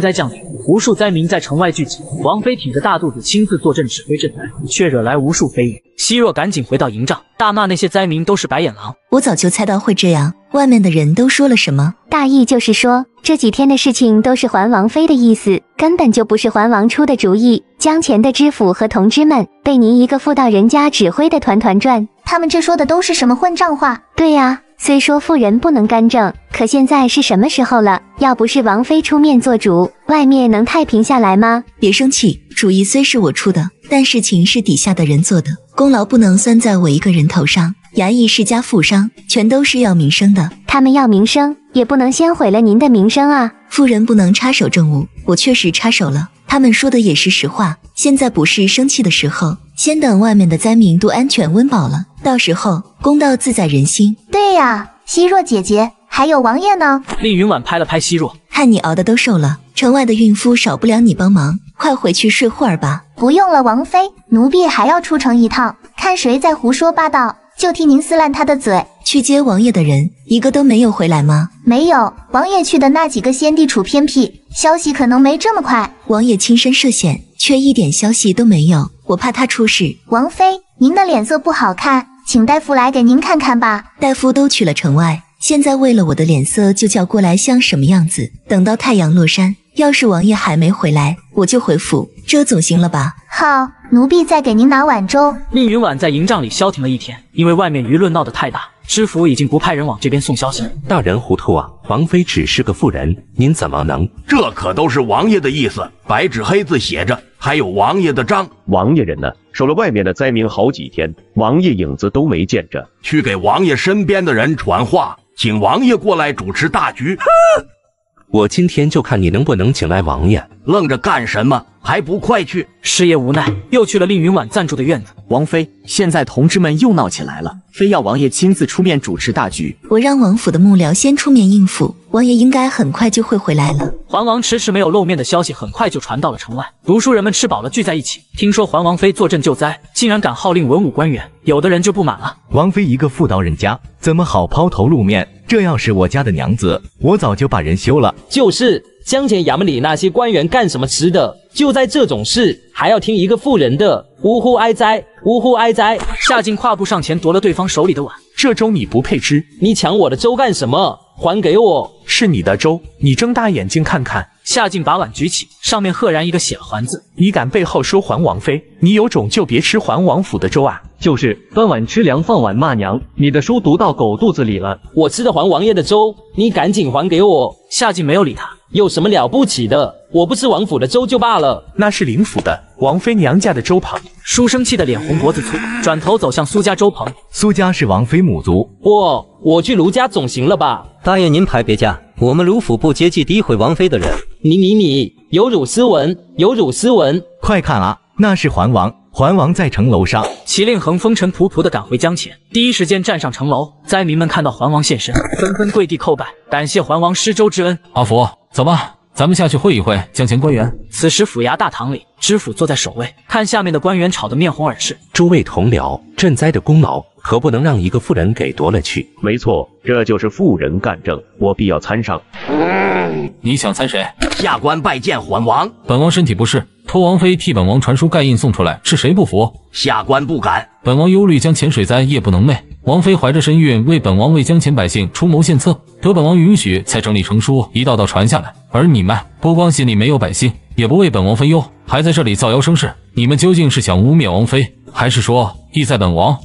灾降临，无数灾民在城外聚集。王妃挺着大肚子亲自坐镇指挥赈灾，却惹来无数非议。希若赶紧回到营帐，大骂那些灾民都是白眼狼。我早就猜到会这样。外面的人都说了什么？大意就是说，这几天的事情都是还王妃的意思，根本就不是还王出的主意。江前的知府和同知们被您一个妇道人家指挥的团团转。他们这说的都是什么混账话？对呀。虽说妇人不能干政，可现在是什么时候了？要不是王妃出面做主，外面能太平下来吗？别生气，主意虽是我出的，但事情是底下的人做的，功劳不能算在我一个人头上。衙役世家富商，全都是要名声的，他们要名声，也不能先毁了您的名声啊！富人不能插手政务，我确实插手了。他们说的也是实话，现在不是生气的时候，先等外面的灾民都安全温饱了。到时候公道自在人心。对呀，希若姐姐，还有王爷呢。令云婉拍了拍希若，看你熬的都瘦了，城外的孕妇少不了你帮忙，快回去睡会儿吧。不用了，王妃，奴婢还要出城一趟，看谁在胡说八道，就替您撕烂他的嘴。去接王爷的人一个都没有回来吗？没有，王爷去的那几个先帝处偏僻，消息可能没这么快。王爷亲身涉险，却一点消息都没有，我怕他出事。王妃，您的脸色不好看。请大夫来给您看看吧。大夫都去了城外，现在为了我的脸色就叫过来像什么样子？等到太阳落山，要是王爷还没回来，我就回府，这总行了吧？好，奴婢再给您拿碗粥。宁云婉在营帐里消停了一天，因为外面舆论闹得太大，知府已经不派人往这边送消息。大人糊涂啊！王妃只是个妇人，您怎么能？这可都是王爷的意思，白纸黑字写着，还有王爷的章。王爷人呢？守了外面的灾民好几天，王爷影子都没见着。去给王爷身边的人传话，请王爷过来主持大局。我今天就看你能不能请来王爷。愣着干什么？还不快去！师爷无奈，又去了令云婉暂住的院子。王妃，现在同志们又闹起来了，非要王爷亲自出面主持大局。我让王府的幕僚先出面应付，王爷应该很快就会回来了。桓王迟迟没有露面的消息，很快就传到了城外。读书人们吃饱了聚在一起，听说桓王妃坐镇救灾，竟然敢号令文武官员，有的人就不满了。王妃一个妇道人家，怎么好抛头露面？这要是我家的娘子，我早就把人休了。就是。江前衙门里那些官员干什么吃的？就在这种事，还要听一个妇人的？呜呼哀哉，呜呼哀哉！夏静跨步上前夺了对方手里的碗，这粥你不配吃，你抢我的粥干什么？还给我！是你的粥，你睁大眼睛看看。夏静把碗举起，上面赫然一个血了“还”字。你敢背后说还王妃？你有种就别吃还王府的粥啊！就是端碗吃粮，放碗骂娘。你的书读到狗肚子里了。我吃的还王爷的粥，你赶紧还给我！夏静没有理他。有什么了不起的？我不吃王府的粥就罢了。那是林府的王妃娘家的粥棚。书生气得脸红脖子粗，转头走向苏家粥棚。苏家是王妃母族。我我去卢家总行了吧？大爷您排别家，我们卢府不接济诋毁王妃的人。你你你，有辱斯文，有辱斯文！快看啊，那是桓王。桓王在城楼上，齐令恒风尘仆仆地赶回江前，第一时间站上城楼。灾民们看到桓王现身，纷纷跪地叩拜，感谢桓王施粥之恩。阿福，走吧，咱们下去会一会江前官员。此时府衙大堂里，知府坐在首位，看下面的官员吵得面红耳赤。诸位同僚，赈灾的功劳可不能让一个妇人给夺了去。没错，这就是妇人干政，我必要参上。你想参谁？下官拜见桓王。本王身体不适。托王妃替本王传书盖印送出来，是谁不服？下官不敢。本王忧虑江前水灾，夜不能寐。王妃怀着身孕，为本王为江前百姓出谋献策，得本王允许，才整理成书，一道道传下来。而你们不光心里没有百姓，也不为本王分忧，还在这里造谣生事。你们究竟是想污蔑王妃，还是说意在本王？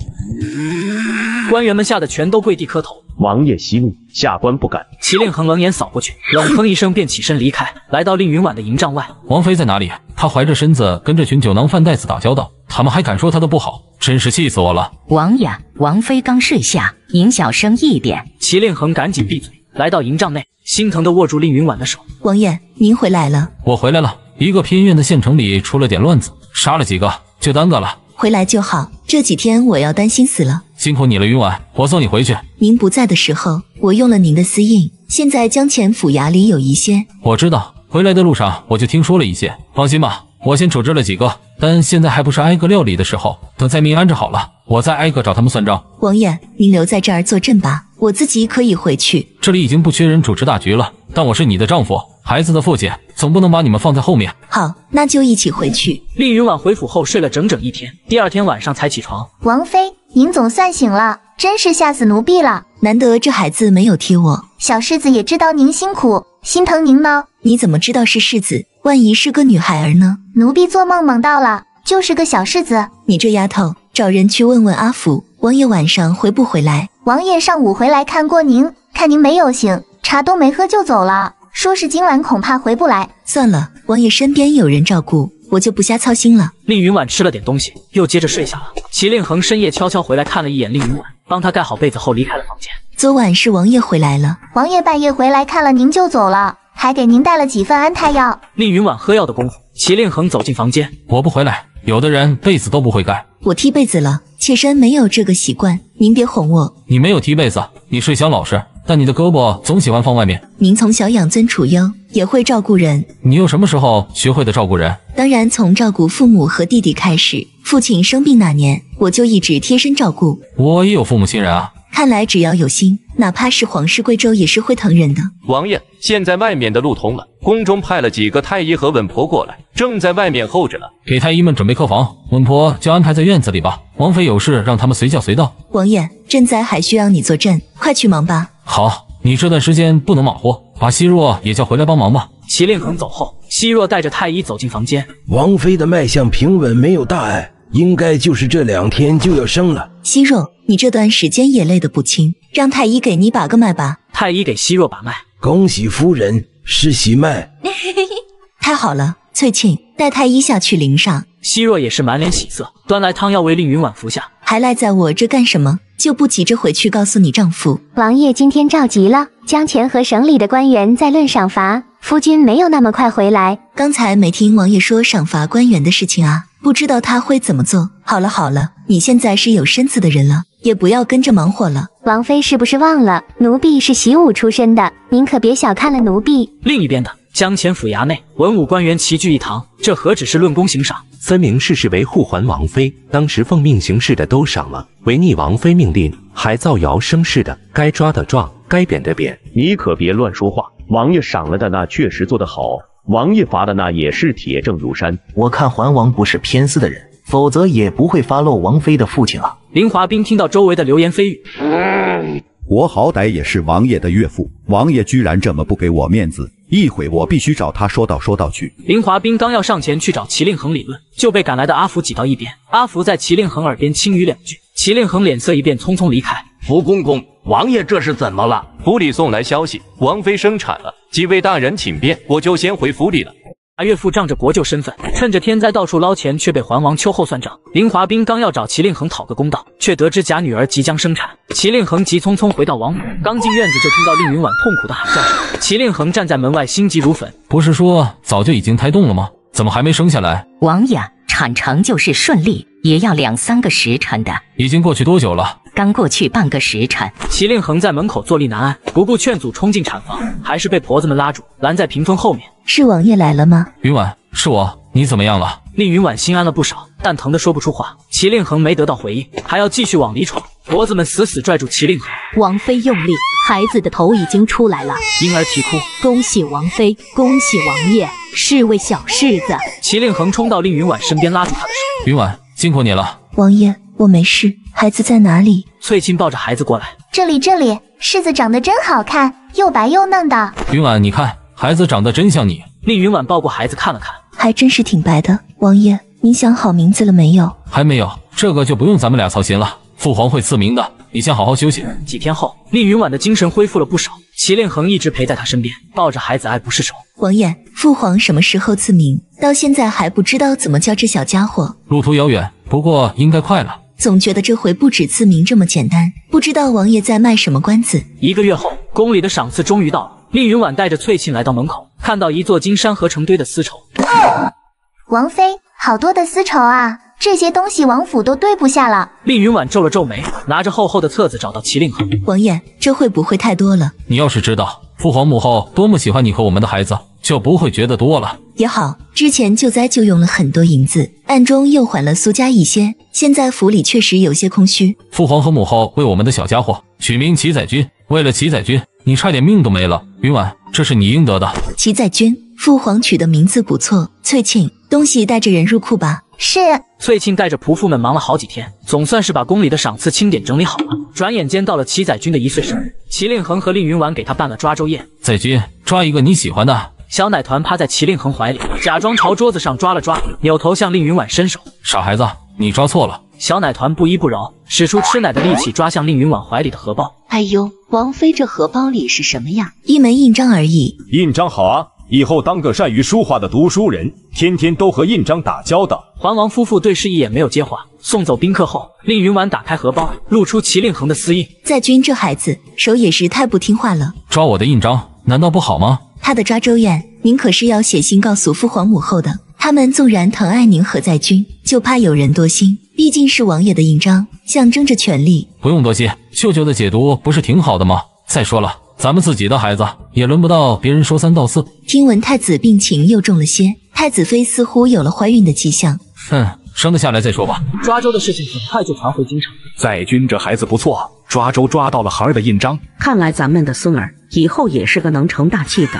官员们吓得全都跪地磕头。王爷息怒，下官不敢。齐令恒冷眼扫过去，冷哼一声，便起身离开，来到令云婉的营帐外。王妃在哪里？她怀着身子跟这群酒囊饭袋子打交道，他们还敢说她的不好，真是气死我了。王爷，王妃刚睡下，您小声一点。齐令恒赶紧闭嘴，来到营帐内，心疼的握住令云婉的手。王爷，您回来了。我回来了。一个偏院的县城里出了点乱子，杀了几个，就耽搁了。回来就好，这几天我要担心死了。辛苦你了，云婉，我送你回去。您不在的时候，我用了您的私印，现在江前府衙里有一些。我知道，回来的路上我就听说了一些。放心吧，我先处置了几个，但现在还不是挨个料理的时候。等灾民安置好了，我再挨个找他们算账。王爷，您留在这儿坐镇吧，我自己可以回去。这里已经不缺人主持大局了，但我是你的丈夫。孩子的父亲总不能把你们放在后面。好，那就一起回去。厉云婉回府后睡了整整一天，第二天晚上才起床。王妃，您总算醒了，真是吓死奴婢了。难得这孩子没有踢我，小世子也知道您辛苦，心疼您呢。你怎么知道是世子？万一是个女孩儿呢？奴婢做梦梦到了，就是个小世子。你这丫头，找人去问问阿福，王爷晚上回不回来？王爷上午回来看过您，看您没有醒，茶都没喝就走了，说是今晚恐怕回不来。算了，王爷身边有人照顾，我就不瞎操心了。令云婉吃了点东西，又接着睡下了。齐令恒深夜悄悄回来看了一眼令云婉，帮她盖好被子后离开了房间。昨晚是王爷回来了，王爷半夜回来看了您就走了，还给您带了几份安胎药。令云婉喝药的功夫，齐令恒走进房间，我不回来，有的人被子都不会盖。我踢被子了，妾身没有这个习惯，您别哄我。你没有踢被子，你睡相老实，但你的胳膊总喜欢放外面。您从小养尊处优，也会照顾人。你又什么时候学会的照顾人？当然从照顾父母和弟弟开始。父亲生病那年，我就一直贴身照顾。我也有父母亲人啊。看来只要有心，哪怕是皇室贵胄也是会疼人的。王爷，现在外面的路通了，宫中派了几个太医和稳婆过来，正在外面候着呢。给太医们准备客房，稳婆就安排在院子里吧。王妃有事，让他们随叫随到。王爷，赈灾还需要你坐镇，快去忙吧。好，你这段时间不能马虎，把希若也叫回来帮忙吧。齐令恒走后，希若带着太医走进房间。王妃的脉象平稳，没有大碍。应该就是这两天就要生了。希若，你这段时间也累得不轻，让太医给你把个脉吧。太医给希若把脉，恭喜夫人是喜脉，太好了。翠庆，带太医下去淋上。希若也是满脸喜色，端来汤药为令云婉服下。还赖在我这干什么？就不急着回去告诉你丈夫？王爷今天召集了江前和省里的官员在论赏罚，夫君没有那么快回来。刚才没听王爷说赏罚官员的事情啊？不知道他会怎么做。好了好了，你现在是有身子的人了，也不要跟着忙活了。王妃是不是忘了，奴婢是习武出身的，您可别小看了奴婢。另一边的江前府衙内，文武官员齐聚一堂，这何止是论功行赏，分明是是为护环王妃。当时奉命行事的都赏了，违逆王妃命令还造谣生事的，该抓的抓，该贬的贬。你可别乱说话，王爷赏了的那确实做得好。王爷罚的那也是铁证如山，我看桓王不是偏私的人，否则也不会发落王妃的父亲啊。林华斌听到周围的流言蜚语，我好歹也是王爷的岳父，王爷居然这么不给我面子，一会我必须找他说道说道去。林华斌刚要上前去找齐令恒理论，就被赶来的阿福挤到一边。阿福在齐令恒耳边轻语两句，齐令恒脸色一变，匆匆离开。福公公，王爷这是怎么了？府里送来消息，王妃生产了。几位大人请便，我就先回府里了。大岳父仗着国舅身份，趁着天灾到处捞钱，却被桓王秋后算账。林华斌刚要找齐令恒讨个公道，却得知假女儿即将生产。齐令恒急匆匆回到王府，刚进院子就听到令云婉痛苦的喊叫声。齐令恒站在门外，心急如焚。不是说早就已经胎动了吗？怎么还没生下来？王爷，产程就是顺利，也要两三个时辰的。已经过去多久了？刚过去半个时辰。齐令恒在门口坐立难安，不顾劝阻冲进产房，还是被婆子们拉住，拦在屏风后面。是王爷来了吗？云婉，是我，你怎么样了？令云婉心安了不少，但疼得说不出话。齐令恒没得到回应，还要继续往里闯，婆子们死死拽住齐令恒。王妃用力，孩子的头已经出来了。婴儿啼哭，恭喜王妃，恭喜王爷，是位小世子。齐令恒冲到令云婉身边，拉住她的手。云婉，辛苦你了。王爷，我没事。孩子在哪里？翠青抱着孩子过来。这里，这里，世子长得真好看，又白又嫩的。云婉，你看，孩子长得真像你。令云婉抱过孩子看了看，还真是挺白的。王爷，您想好名字了没有？还没有，这个就不用咱们俩操心了。父皇会赐名的，你先好好休息。几天后，令云婉的精神恢复了不少。齐令恒一直陪在她身边，抱着孩子爱不释手。王爷，父皇什么时候赐名？到现在还不知道怎么叫这小家伙。路途遥远，不过应该快了。总觉得这回不止赐名这么简单，不知道王爷在卖什么关子。一个月后，宫里的赏赐终于到了。令云婉带着翠沁来到门口，看到一座金山合成堆的丝绸。王妃，好多的丝绸啊！这些东西王府都堆不下了。令云婉皱了皱眉，拿着厚厚的册子找到齐令恒。王爷，这会不会太多了？你要是知道父皇母后多么喜欢你和我们的孩子，就不会觉得多了。也好，之前救灾就用了很多银子，暗中又还了苏家一些，现在府里确实有些空虚。父皇和母后为我们的小家伙取名齐载君，为了齐载君，你差点命都没了。云婉，这是你应得的。齐载君，父皇取的名字不错。翠庆，东西带着人入库吧。是。翠庆带着仆妇们忙了好几天，总算是把宫里的赏赐清点整理好了。转眼间到了齐载君的一岁生日，齐令恒和令云婉给他办了抓周宴。载君，抓一个你喜欢的。小奶团趴在齐令恒怀里，假装朝桌子上抓了抓，扭头向令云婉伸手。傻孩子，你抓错了。小奶团不依不饶，使出吃奶的力气抓向令云婉怀里的荷包。哎呦，王妃这荷包里是什么呀？一枚印章而已。印章好啊，以后当个善于书画的读书人，天天都和印章打交道。环王夫妇对视一眼，没有接话。送走宾客后，令云婉打开荷包，露出齐令恒的私印。在君这孩子手也是太不听话了，抓我的印章难道不好吗？他的抓周宴，您可是要写信告诉父皇母后的。他们纵然疼爱您和在君，就怕有人多心。毕竟是王爷的印章，象征着权力。不用多心，舅舅的解读不是挺好的吗？再说了，咱们自己的孩子也轮不到别人说三道四。听闻太子病情又重了些，太子妃似乎有了怀孕的迹象。哼，生得下来再说吧。抓周的事情很快就传回京城。在君这孩子不错，抓周抓到了孩儿的印章。看来咱们的孙儿以后也是个能成大器的。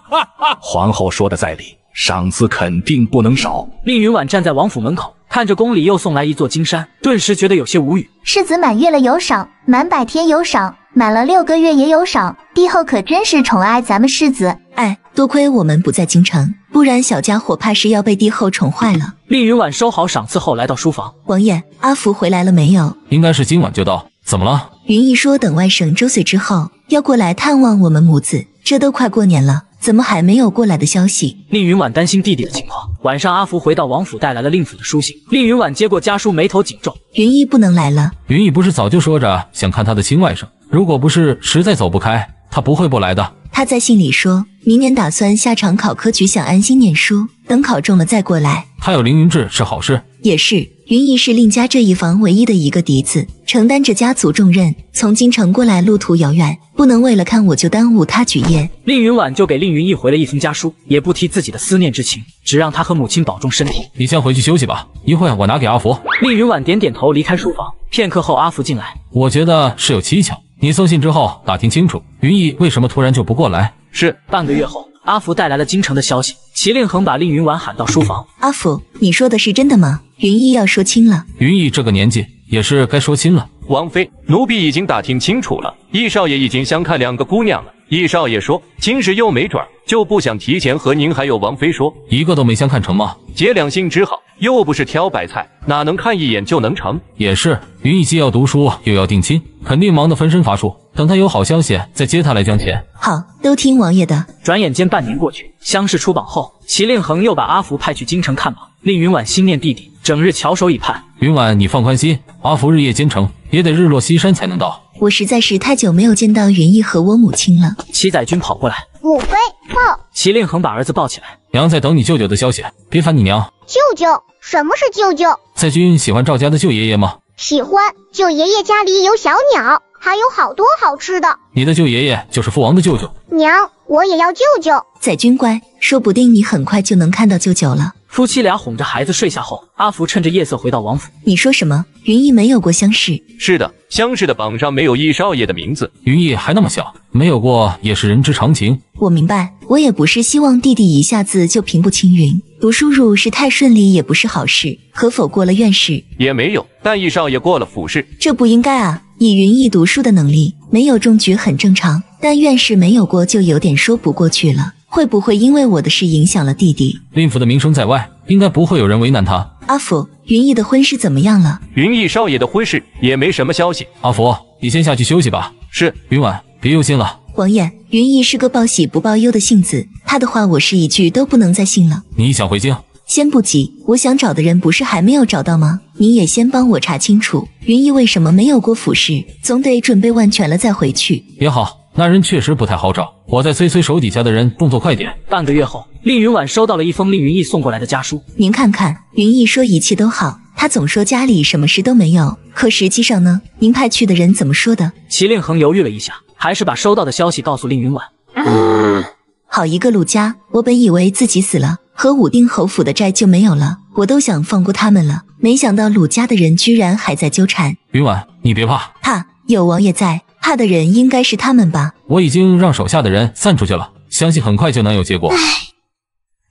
皇后说的在理。赏赐肯定不能少。令云婉站在王府门口，看着宫里又送来一座金山，顿时觉得有些无语。世子满月了有赏，满百天有赏，满了六个月也有赏。帝后可真是宠爱咱们世子。哎，多亏我们不在京城，不然小家伙怕是要被帝后宠坏了。令云婉收好赏赐后，来到书房。王爷，阿福回来了没有？应该是今晚就到。怎么了？云逸说等外甥周岁之后要过来探望我们母子，这都快过年了。怎么还没有过来的消息？令云婉担心弟弟的情况。晚上，阿福回到王府，带来了令府的书信。令云婉接过家书，眉头紧皱。云逸不能来了。云逸不是早就说着想看他的亲外甥？如果不是实在走不开，他不会不来的。他在信里说明年打算下场考科举，想安心念书，等考中了再过来。他有凌云志是好事，也是。云逸是令家这一房唯一的一个嫡子，承担着家族重任，从京城过来路途遥远，不能为了看我就耽误他举业。令云婉就给令云逸回了一封家书，也不提自己的思念之情，只让他和母亲保重身体。你先回去休息吧，一会我拿给阿福。令云婉点点头，离开书房。片刻后，阿福进来，我觉得是有蹊跷。你送信之后打听清楚，云逸为什么突然就不过来？是半个月后。阿福带来了京城的消息，齐令恒把令云婉喊到书房。阿福，你说的是真的吗？云逸要说亲了。云逸这个年纪也是该说亲了。王妃，奴婢已经打听清楚了，易少爷已经相看两个姑娘了。易少爷说今时又没准儿，就不想提前和您还有王妃说，一个都没相看成吗？姐两性之好，又不是挑白菜，哪能看一眼就能成？也是，云逸既要读书又要定亲，肯定忙得分身乏术。等他有好消息，再接他来江钱。好，都听王爷的。转眼间半年过去，乡试出榜后，齐令恒又把阿福派去京城看榜。令云婉心念弟弟，整日翘首以盼。云婉，你放宽心，阿福日夜兼程，也得日落西山才能到。我实在是太久没有见到云逸和我母亲了。齐载君跑过来，母妃抱。齐令恒把儿子抱起来，娘在等你舅舅的消息，别烦你娘。舅舅？什么是舅舅？在君喜欢赵家的舅爷爷吗？喜欢。舅爷爷家里有小鸟。还有好多好吃的。你的舅爷爷就是父王的舅舅。娘，我也要舅舅。载君乖，说不定你很快就能看到舅舅了。夫妻俩哄着孩子睡下后，阿福趁着夜色回到王府。你说什么？云逸没有过乡试？是的，乡试的榜上没有易少爷的名字。云逸还那么小，没有过也是人之常情。我明白，我也不是希望弟弟一下子就平步青云，读书入试太顺利也不是好事。可否过了院试？也没有，但易少爷过了府试，这不应该啊。以云逸读书的能力，没有中举很正常，但院士没有过就有点说不过去了。会不会因为我的事影响了弟弟？令府的名声在外，应该不会有人为难他。阿福，云逸的婚事怎么样了？云逸少爷的婚事也没什么消息。阿福，你先下去休息吧。是，云婉，别忧心了。王爷，云逸是个报喜不报忧的性子，他的话我是一句都不能再信了。你想回京？先不急，我想找的人不是还没有找到吗？你也先帮我查清楚，云逸为什么没有过府试，总得准备万全了再回去。也好，那人确实不太好找，我再催催手底下的人动作快点。半个月后，令云婉收到了一封令云逸送过来的家书。您看看，云逸说一切都好，他总说家里什么事都没有，可实际上呢？您派去的人怎么说的？齐令恒犹豫了一下，还是把收到的消息告诉令云婉。嗯，好一个陆家，我本以为自己死了。和武定侯府的债就没有了，我都想放过他们了，没想到鲁家的人居然还在纠缠。云婉，你别怕，怕有王爷在，怕的人应该是他们吧？我已经让手下的人散出去了，相信很快就能有结果。唉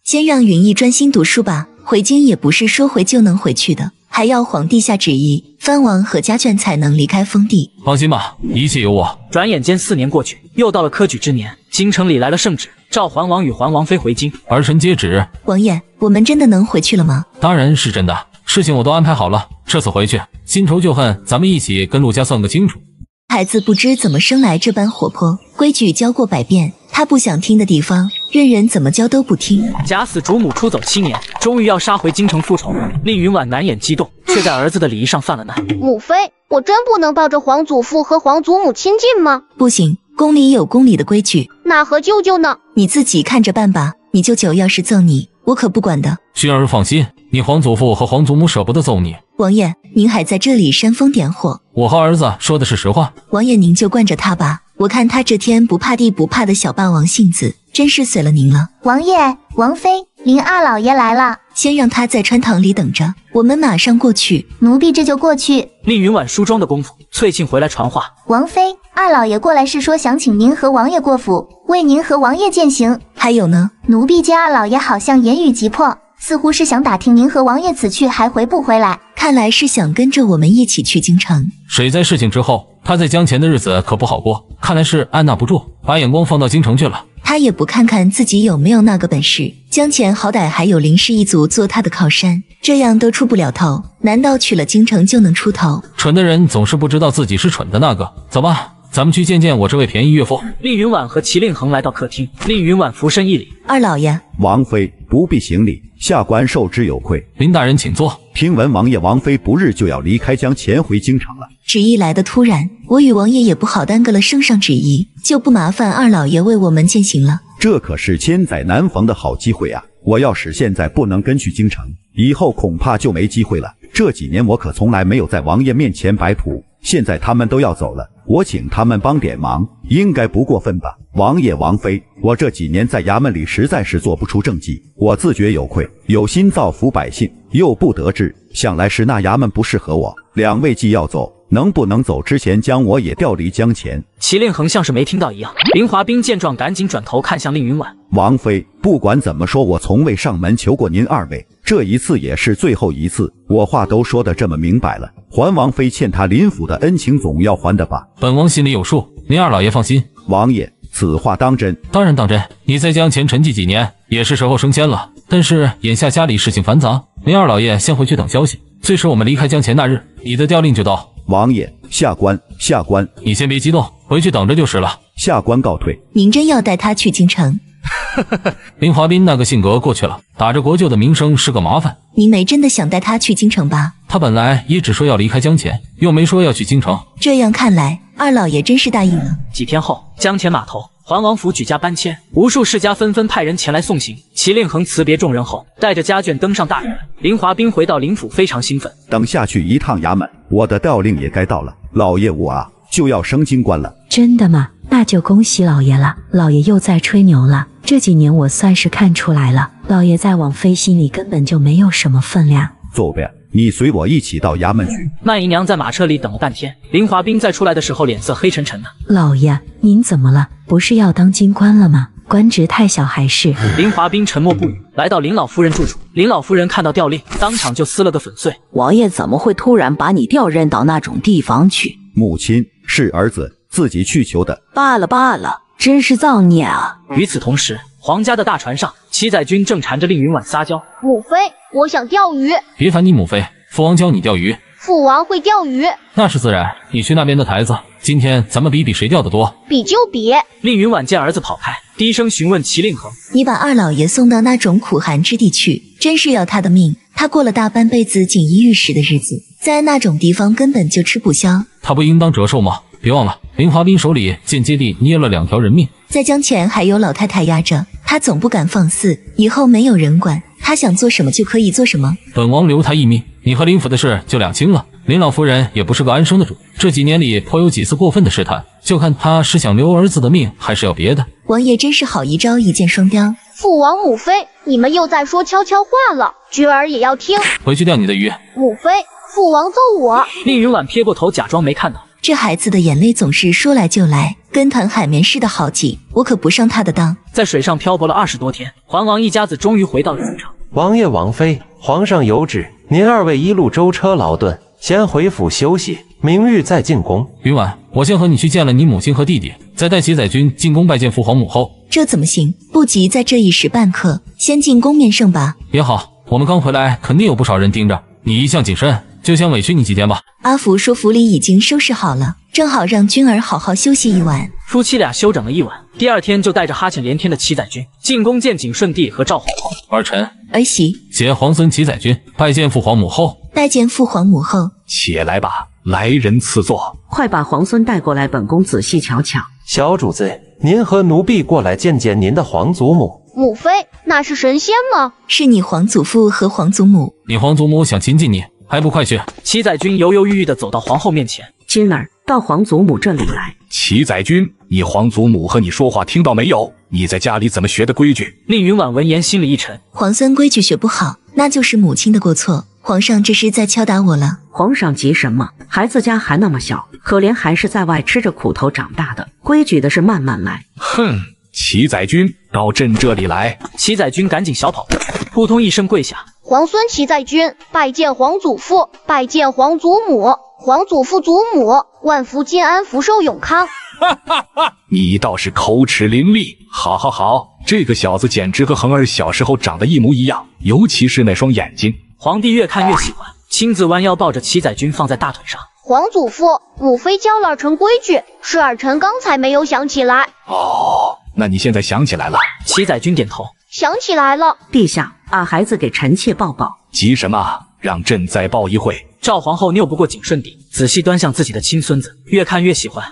先让云逸专心读书吧，回京也不是说回就能回去的，还要皇帝下旨意，藩王和家眷才能离开封地。放心吧，一切有我。转眼间四年过去，又到了科举之年，京城里来了圣旨，召桓王与桓王妃回京。儿臣接旨。王爷，我们真的能回去了吗？当然是真的，事情我都安排好了。这次回去，新仇旧恨，咱们一起跟陆家算个清楚。孩子不知怎么生来这般活泼，规矩教过百遍，他不想听的地方，任人怎么教都不听。假死主母出走七年，终于要杀回京城复仇，令云婉难掩激动，却在儿子的礼仪上犯了难。母妃，我真不能抱着皇祖父和皇祖母亲近吗？不行，宫里有宫里的规矩。那和舅舅呢？你自己看着办吧。你舅舅要是揍你，我可不管的。熏儿放心，你皇祖父和皇祖母舍不得揍你。王爷，您还在这里煽风点火。我和儿子说的是实话。王爷，您就惯着他吧。我看他这天不怕地不怕的小霸王性子，真是随了您了。王爷、王妃，林二老爷来了，先让他在穿堂里等着，我们马上过去。奴婢这就过去。令云婉梳妆的功夫，翠庆回来传话：王妃，二老爷过来是说想请您和王爷过府，为您和王爷践行。还有呢？奴婢见二老爷好像言语急迫。似乎是想打听您和王爷此去还回不回来，看来是想跟着我们一起去京城。水灾事情之后，他在江前的日子可不好过，看来是按捺不住，把眼光放到京城去了。他也不看看自己有没有那个本事。江前好歹还有林氏一族做他的靠山，这样都出不了头，难道去了京城就能出头？蠢的人总是不知道自己是蠢的那个。走吧。咱们去见见我这位便宜岳父。令云婉和齐令恒来到客厅，令云婉俯身一礼：“二老爷，王妃不必行礼，下官受之有愧。林大人请坐。听闻王爷、王妃不日就要离开江前回京城了，旨意来的突然，我与王爷也不好耽搁了圣上旨意，就不麻烦二老爷为我们践行了。这可是千载难逢的好机会啊！我要是现在不能跟去京城，以后恐怕就没机会了。这几年我可从来没有在王爷面前摆谱，现在他们都要走了。”我请他们帮点忙，应该不过分吧？王爷、王妃，我这几年在衙门里实在是做不出政绩，我自觉有愧，有心造福百姓，又不得志，想来是那衙门不适合我。两位既要走，能不能走之前将我也调离江前？齐令恒像是没听到一样。林华斌见状，赶紧转头看向令云婉。王妃，不管怎么说，我从未上门求过您二位，这一次也是最后一次。我话都说的这么明白了。还王妃欠他林府的恩情，总要还的吧？本王心里有数，您二老爷放心。王爷，此话当真？当然当真。你在江前沉寂几年，也是时候升迁了。但是眼下家里事情繁杂，您二老爷先回去等消息。最迟我们离开江前那日，你的调令就到。王爷，下官下官，你先别激动，回去等着就是了。下官告退。您真要带他去京城？林华斌那个性格过去了，打着国舅的名声是个麻烦。您没真的想带他去京城吧？他本来也只说要离开江前，又没说要去京城。这样看来，二老爷真是答应了。几天后，江前码头，环王府举家搬迁，无数世家纷纷派人前来送行。齐令恒辞别众人后，带着家眷登上大船。林华斌回到林府，非常兴奋。等下去一趟衙门，我的调令也该到了。老爷我啊，就要升京官了。真的吗？那就恭喜老爷了。老爷又在吹牛了。这几年我算是看出来了，老爷在王妃心里根本就没有什么分量。左边，你随我一起到衙门去。曼姨娘在马车里等了半天，林华斌在出来的时候脸色黑沉沉的。老爷，您怎么了？不是要当京官了吗？官职太小还是？林华斌沉默不语，来到林老夫人住处。林老夫人看到调令，当场就撕了个粉碎。王爷怎么会突然把你调任到那种地方去？母亲是儿子。自己去求的，罢了罢了，真是造孽啊！与此同时，皇家的大船上，七载君正缠着令云婉撒娇：“母妃，我想钓鱼。”别烦你母妃，父王教你钓鱼。父王会钓鱼，那是自然。你去那边的台子，今天咱们比比谁钓得多。比就比。令云婉见儿子跑开，低声询问齐令恒：“你把二老爷送到那种苦寒之地去，真是要他的命？他过了大半辈子锦衣玉食的日子，在那种地方根本就吃不消。他不应当折寿吗？”别忘了，林华斌手里间接地捏了两条人命，在江前还有老太太压着，他总不敢放肆。以后没有人管，他想做什么就可以做什么。本王留他一命，你和林府的事就两清了。林老夫人也不是个安生的主，这几年里颇有几次过分的试探，就看他是想留儿子的命，还是要别的。王爷真是好一招，一箭双雕。父王母妃，你们又在说悄悄话了，菊儿也要听。回去钓你的鱼。母妃，父王揍我。令云婉撇过头，假装没看到。这孩子的眼泪总是说来就来。跟团海绵似的好挤，我可不上他的当。在水上漂泊了二十多天，环王一家子终于回到了京城。王爷、王妃，皇上有旨，您二位一路舟车劳顿，先回府休息，明日再进宫。云婉，我先和你去见了你母亲和弟弟，再带齐载君进宫拜见父皇母后。这怎么行？不急在这一时半刻，先进宫面圣吧。也好，我们刚回来，肯定有不少人盯着。你一向谨慎，就先委屈你几天吧。阿福说府里已经收拾好了，正好让君儿好好休息一晚。夫妻俩休整了一晚，第二天就带着哈欠连天的齐载君进宫见景顺帝和赵皇后。儿臣儿媳携皇孙齐载君拜见父皇母后。拜见父皇母后。起来吧，来人赐座。快把皇孙带过来，本宫仔细瞧瞧。小主子，您和奴婢过来见见您的皇祖母。母妃，那是神仙吗？是你皇祖父和皇祖母。你皇祖母想亲近你，还不快去？齐载君犹犹豫豫地走到皇后面前。君儿，到皇祖母这里来。齐载君，你皇祖母和你说话听到没有？你在家里怎么学的规矩？令云婉闻言心里一沉，皇孙规矩学不好，那就是母亲的过错。皇上这是在敲打我了。皇上急什么？孩子家还那么小，可怜还是在外吃着苦头长大的，规矩的是慢慢来。哼，齐载君到朕这里来。齐载君赶紧小跑，扑通一声跪下。皇孙齐在君拜见皇祖父，拜见皇祖母，皇祖父祖母万福金安，福寿永康。哈哈哈！你倒是口齿伶俐，好好好，这个小子简直和恒儿小时候长得一模一样，尤其是那双眼睛。皇帝越看越喜欢，亲自弯腰抱着齐载君放在大腿上。皇祖父，母妃教了儿臣规矩，是儿臣刚才没有想起来。哦，那你现在想起来了？齐载君点头，想起来了。陛下，把孩子给臣妾抱抱。急什么？让朕再抱一会。赵皇后拗不过景顺帝，仔细端详自己的亲孙子，越看越喜欢。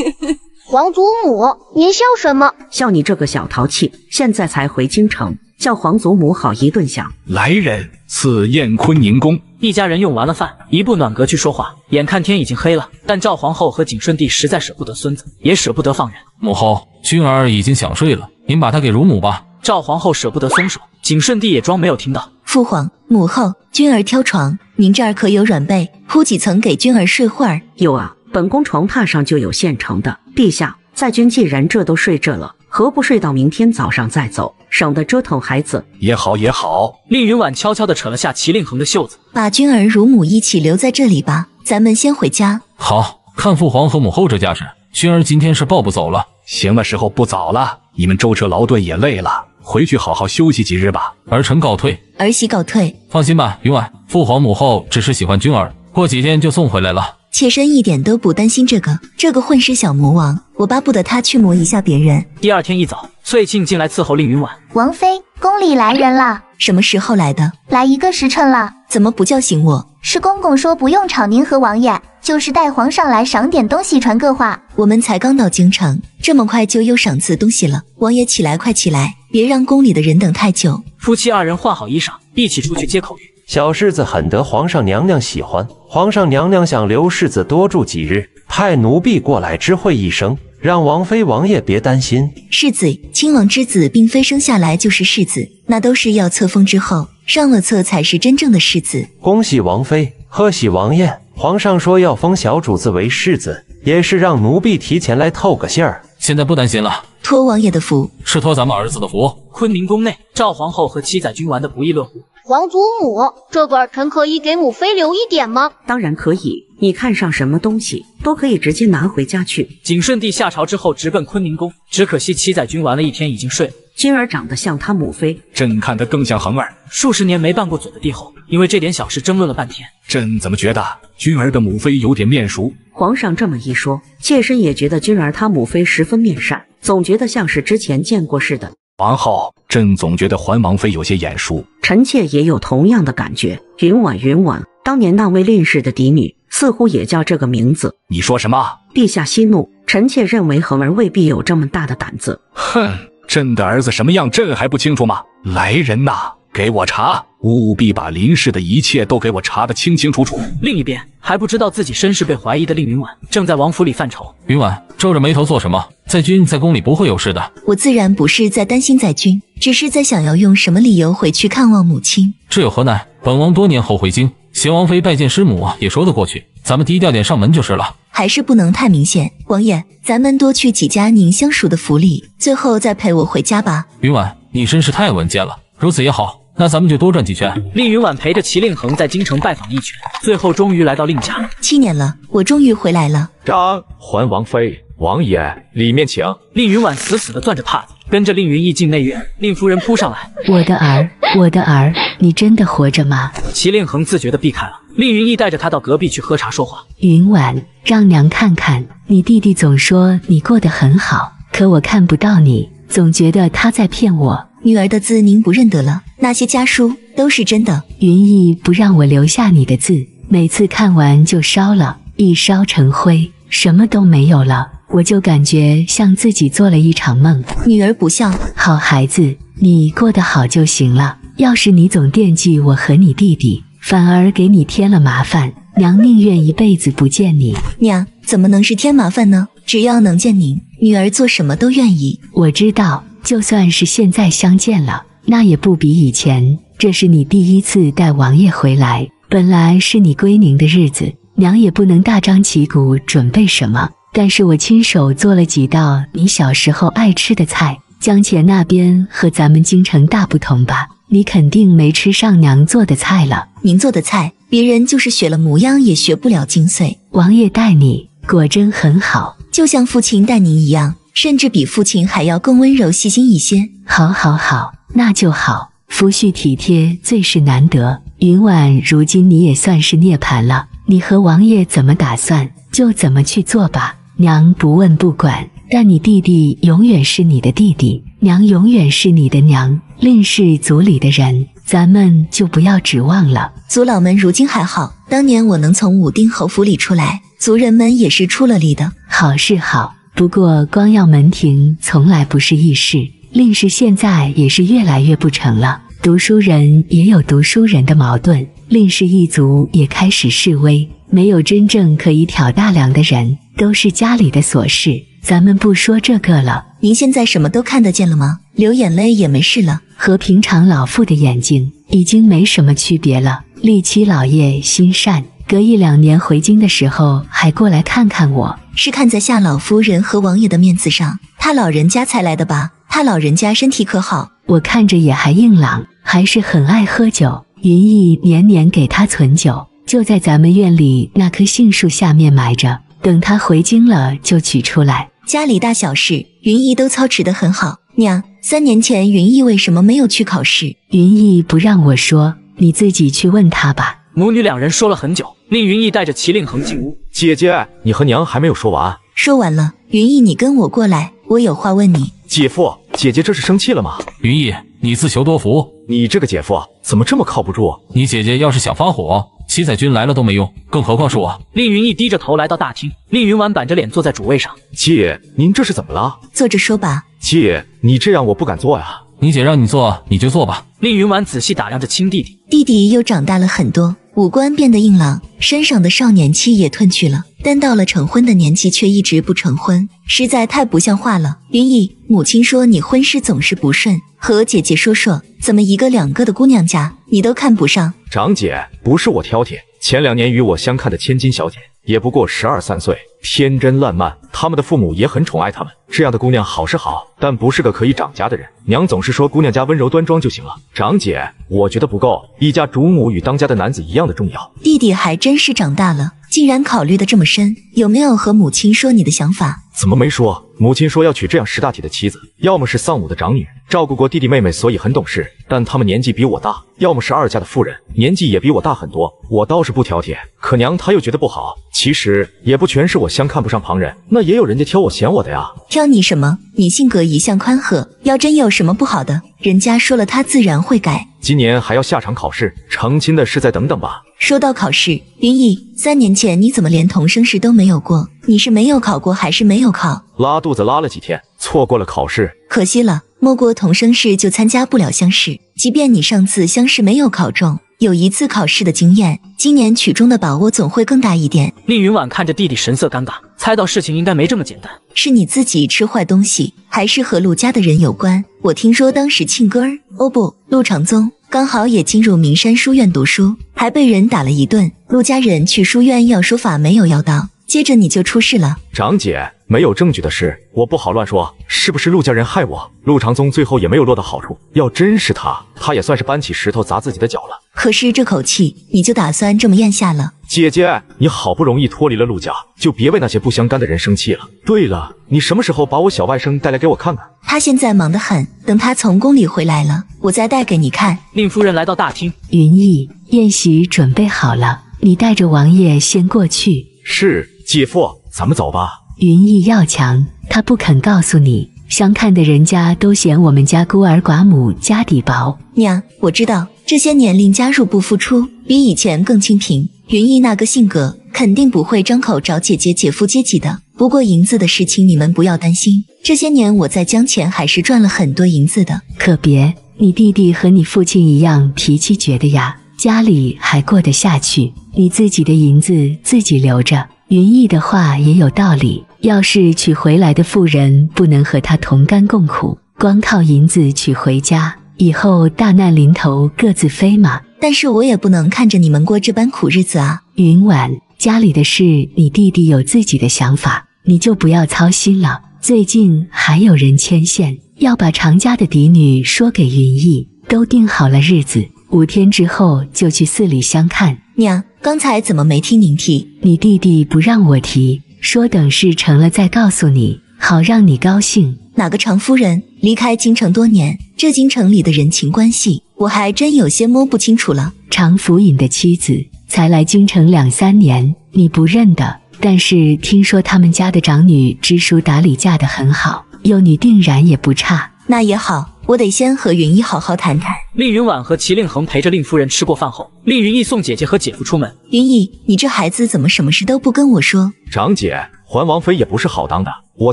皇祖母，您笑什么？笑你这个小淘气，现在才回京城，叫皇祖母好一顿想。来人，赐宴坤宁宫。一家人用完了饭，移步暖阁去说话。眼看天已经黑了，但赵皇后和景顺帝实在舍不得孙子，也舍不得放人。母后，君儿已经想睡了，您把他给乳母吧。赵皇后舍不得松手，景顺帝也装没有听到。父皇、母后，君儿挑床，您这儿可有软被？铺几层给君儿睡会儿。有啊，本宫床榻上就有现成的。陛下，在君既然这都睡这了，何不睡到明天早上再走，省得折腾孩子。也好也好。令云婉悄悄地扯了下齐令恒的袖子，把君儿、乳母一起留在这里吧，咱们先回家。好看父皇和母后这架势，君儿今天是抱不走了。行了，时候不早了，你们舟车劳顿也累了，回去好好休息几日吧。儿臣告退。儿媳告退。放心吧，云婉，父皇母后只是喜欢君儿，过几天就送回来了。妾身一点都不担心这个，这个混世小魔王，我巴不得他去磨一下别人。第二天一早，翠庆进来伺候令云婉。王妃，宫里来人了。什么时候来的？来一个时辰了。怎么不叫醒我？是公公说不用吵您和王爷，就是带皇上来赏点东西，传个话。我们才刚到京城，这么快就又赏赐东西了。王爷起来，快起来，别让宫里的人等太久。夫妻二人换好衣裳，一起出去接口谕。小世子很得皇上娘娘喜欢，皇上娘娘想留世子多住几日，派奴婢过来知会一声，让王妃王爷别担心。世子，亲王之子并非生下来就是世子，那都是要册封之后上了册才是真正的世子。恭喜王妃，贺喜王爷！皇上说要封小主子为世子，也是让奴婢提前来透个信儿。现在不担心了，托王爷的福，是托咱们儿子的福。坤宁宫内，赵皇后和七载君玩的不亦乐乎。皇祖母，这个臣可以给母妃留一点吗？当然可以，你看上什么东西都可以直接拿回家去。景顺帝下朝之后直奔坤宁宫，只可惜七载君玩了一天已经睡了。君儿长得像他母妃，朕看得更像恒儿。数十年没拌过嘴的帝后，因为这点小事争论了半天。朕怎么觉得君儿的母妃有点面熟？皇上这么一说，妾身也觉得君儿他母妃十分面善，总觉得像是之前见过似的。王后，朕总觉得桓王妃有些眼熟。臣妾也有同样的感觉。云婉，云婉，当年那位令氏的嫡女，似乎也叫这个名字。你说什么？陛下息怒，臣妾认为恒儿未必有这么大的胆子。哼，朕的儿子什么样，朕还不清楚吗？来人呐，给我查，务必把林氏的一切都给我查得清清楚楚。另一边，还不知道自己身世被怀疑的令云婉，正在王府里犯愁。云婉皱着眉头做什么？在君在宫里不会有事的。我自然不是在担心在君，只是在想要用什么理由回去看望母亲。这有何难？本王多年后回京，贤王妃拜见师母也说得过去。咱们低调点上门就是了。还是不能太明显。王爷，咱们多去几家您相熟的府里，最后再陪我回家吧。云婉，你真是太稳健了。如此也好，那咱们就多转几圈。令云婉陪着齐令恒在京城拜访一圈，最后终于来到令家。七年了，我终于回来了。张还王妃，王爷里面请。令云婉死死地攥着帕子，跟着令云逸进内院。令夫人扑上来，我的儿，我的儿，你真的活着吗？齐令恒自觉地避开了。令云逸带着他到隔壁去喝茶说话。云婉，让娘看看你弟弟，总说你过得很好，可我看不到你，总觉得他在骗我。女儿的字您不认得了，那些家书都是真的。云逸不让我留下你的字，每次看完就烧了，一烧成灰，什么都没有了。我就感觉像自己做了一场梦。女儿不孝，好孩子，你过得好就行了。要是你总惦记我和你弟弟，反而给你添了麻烦，娘宁愿一辈子不见你。娘怎么能是添麻烦呢？只要能见您，女儿做什么都愿意。我知道。就算是现在相见了，那也不比以前。这是你第一次带王爷回来，本来是你归宁的日子，娘也不能大张旗鼓准备什么。但是我亲手做了几道你小时候爱吃的菜。江前那边和咱们京城大不同吧？你肯定没吃上娘做的菜了。您做的菜，别人就是学了模样也学不了精髓。王爷待你果真很好，就像父亲待您一样。甚至比父亲还要更温柔细心一些。好，好，好，那就好。夫婿体贴最是难得。云婉，如今你也算是涅槃了。你和王爷怎么打算，就怎么去做吧。娘不问不管，但你弟弟永远是你的弟弟，娘永远是你的娘。令氏族里的人，咱们就不要指望了。族老们如今还好，当年我能从武定侯府里出来，族人们也是出了力的。好是好。不过，光耀门庭从来不是易事。令氏现在也是越来越不成了。读书人也有读书人的矛盾，令氏一族也开始示威，没有真正可以挑大梁的人，都是家里的琐事。咱们不说这个了。您现在什么都看得见了吗？流眼泪也没事了，和平常老妇的眼睛已经没什么区别了。利七老爷心善。隔一两年回京的时候，还过来看看我，是看在夏老夫人和王爷的面子上，他老人家才来的吧？他老人家身体可好？我看着也还硬朗，还是很爱喝酒。云逸年年给他存酒，就在咱们院里那棵杏树下面埋着，等他回京了就取出来。家里大小事，云逸都操持得很好。娘，三年前云逸为什么没有去考试？云逸不让我说，你自己去问他吧。母女两人说了很久。令云逸带着齐令恒进屋。姐姐，你和娘还没有说完。说完了。云逸，你跟我过来，我有话问你。姐夫，姐姐这是生气了吗？云逸，你自求多福。你这个姐夫怎么这么靠不住？你姐姐要是想发火，七彩军来了都没用，更何况是我。令云逸低着头来到大厅，令云婉板着脸坐在主位上。姐，您这是怎么了？坐着说吧。姐，你这样我不敢坐呀。你姐让你坐，你就坐吧。令云婉仔细打量着亲弟弟，弟弟又长大了很多。五官变得硬朗，身上的少年气也褪去了，但到了成婚的年纪却一直不成婚，实在太不像话了。云逸，母亲说你婚事总是不顺，和姐姐说说，怎么一个两个的姑娘家你都看不上？长姐，不是我挑剔，前两年与我相看的千金小姐也不过十二三岁，天真烂漫，他们的父母也很宠爱他们。这样的姑娘好是好，但不是个可以长家的人。娘总是说姑娘家温柔端庄就行了。长姐，我觉得不够，一家主母与当家的男子一样的重要。弟弟还真是长大了，竟然考虑的这么深。有没有和母亲说你的想法？怎么没说？母亲说要娶这样识大体的妻子，要么是丧母的长女，照顾过弟弟妹妹，所以很懂事，但他们年纪比我大；要么是二家的妇人，年纪也比我大很多。我倒是不挑剔，可娘她又觉得不好。其实也不全是我相看不上旁人，那也有人家挑我嫌我的呀。挑你什么？你性格一向宽和，要真有什么不好的，人家说了他自然会改。今年还要下场考试，成亲的事再等等吧。说到考试，云逸，三年前你怎么连同生试都没有过？你是没有考过还是没有考？拉肚子拉了几天，错过了考试，可惜了。没过同生试就参加不了乡试，即便你上次乡试没有考中。有一次考试的经验，今年曲中的把握总会更大一点。令云婉看着弟弟神色尴尬，猜到事情应该没这么简单。是你自己吃坏东西，还是和陆家的人有关？我听说当时庆哥儿，哦不，陆长宗刚好也进入名山书院读书，还被人打了一顿。陆家人去书院要书法没有要到，接着你就出事了。长姐，没有证据的事，我不好乱说。是不是陆家人害我？陆长宗最后也没有落到好处。要真是他，他也算是搬起石头砸自己的脚了。可是这口气，你就打算这么咽下了？姐姐，你好不容易脱离了陆家，就别为那些不相干的人生气了。对了，你什么时候把我小外甥带来给我看看？他现在忙得很，等他从宫里回来了，我再带给你看。令夫人来到大厅，云逸，宴席准备好了，你带着王爷先过去。是，姐夫，咱们走吧。云逸要强，他不肯告诉你。相看的人家都嫌我们家孤儿寡母家底薄。娘，我知道这些年令家入不敷出，比以前更清贫。云逸那个性格，肯定不会张口找姐姐姐夫接济的。不过银子的事情你们不要担心，这些年我在江前还是赚了很多银子的。可别，你弟弟和你父亲一样脾气倔的呀，家里还过得下去。你自己的银子自己留着。云逸的话也有道理，要是娶回来的妇人不能和他同甘共苦，光靠银子娶回家，以后大难临头各自飞嘛。但是我也不能看着你们过这般苦日子啊。云婉，家里的事你弟弟有自己的想法，你就不要操心了。最近还有人牵线，要把常家的嫡女说给云逸，都定好了日子，五天之后就去寺里相看。娘，刚才怎么没听您提？你弟弟不让我提，说等事成了再告诉你，好让你高兴。哪个常夫人离开京城多年，这京城里的人情关系，我还真有些摸不清楚了。常府尹的妻子才来京城两三年，你不认得，但是听说他们家的长女知书达理，嫁得很好，幼女定然也不差。那也好。我得先和云逸好好谈谈。令云婉和齐令恒陪着令夫人吃过饭后，令云逸送姐姐和姐夫出门。云逸，你这孩子怎么什么事都不跟我说？长姐，还王妃也不是好当的，我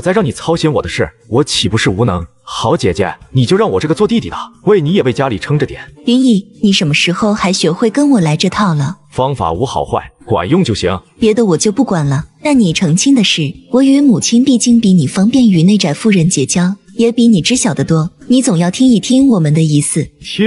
再让你操心我的事，我岂不是无能？好姐姐，你就让我这个做弟弟的为你也为家里撑着点。云逸，你什么时候还学会跟我来这套了？方法无好坏，管用就行。别的我就不管了。但你成亲的事，我与母亲毕竟比你方便与内宅夫人结交。也比你知晓的多，你总要听一听我们的意思。听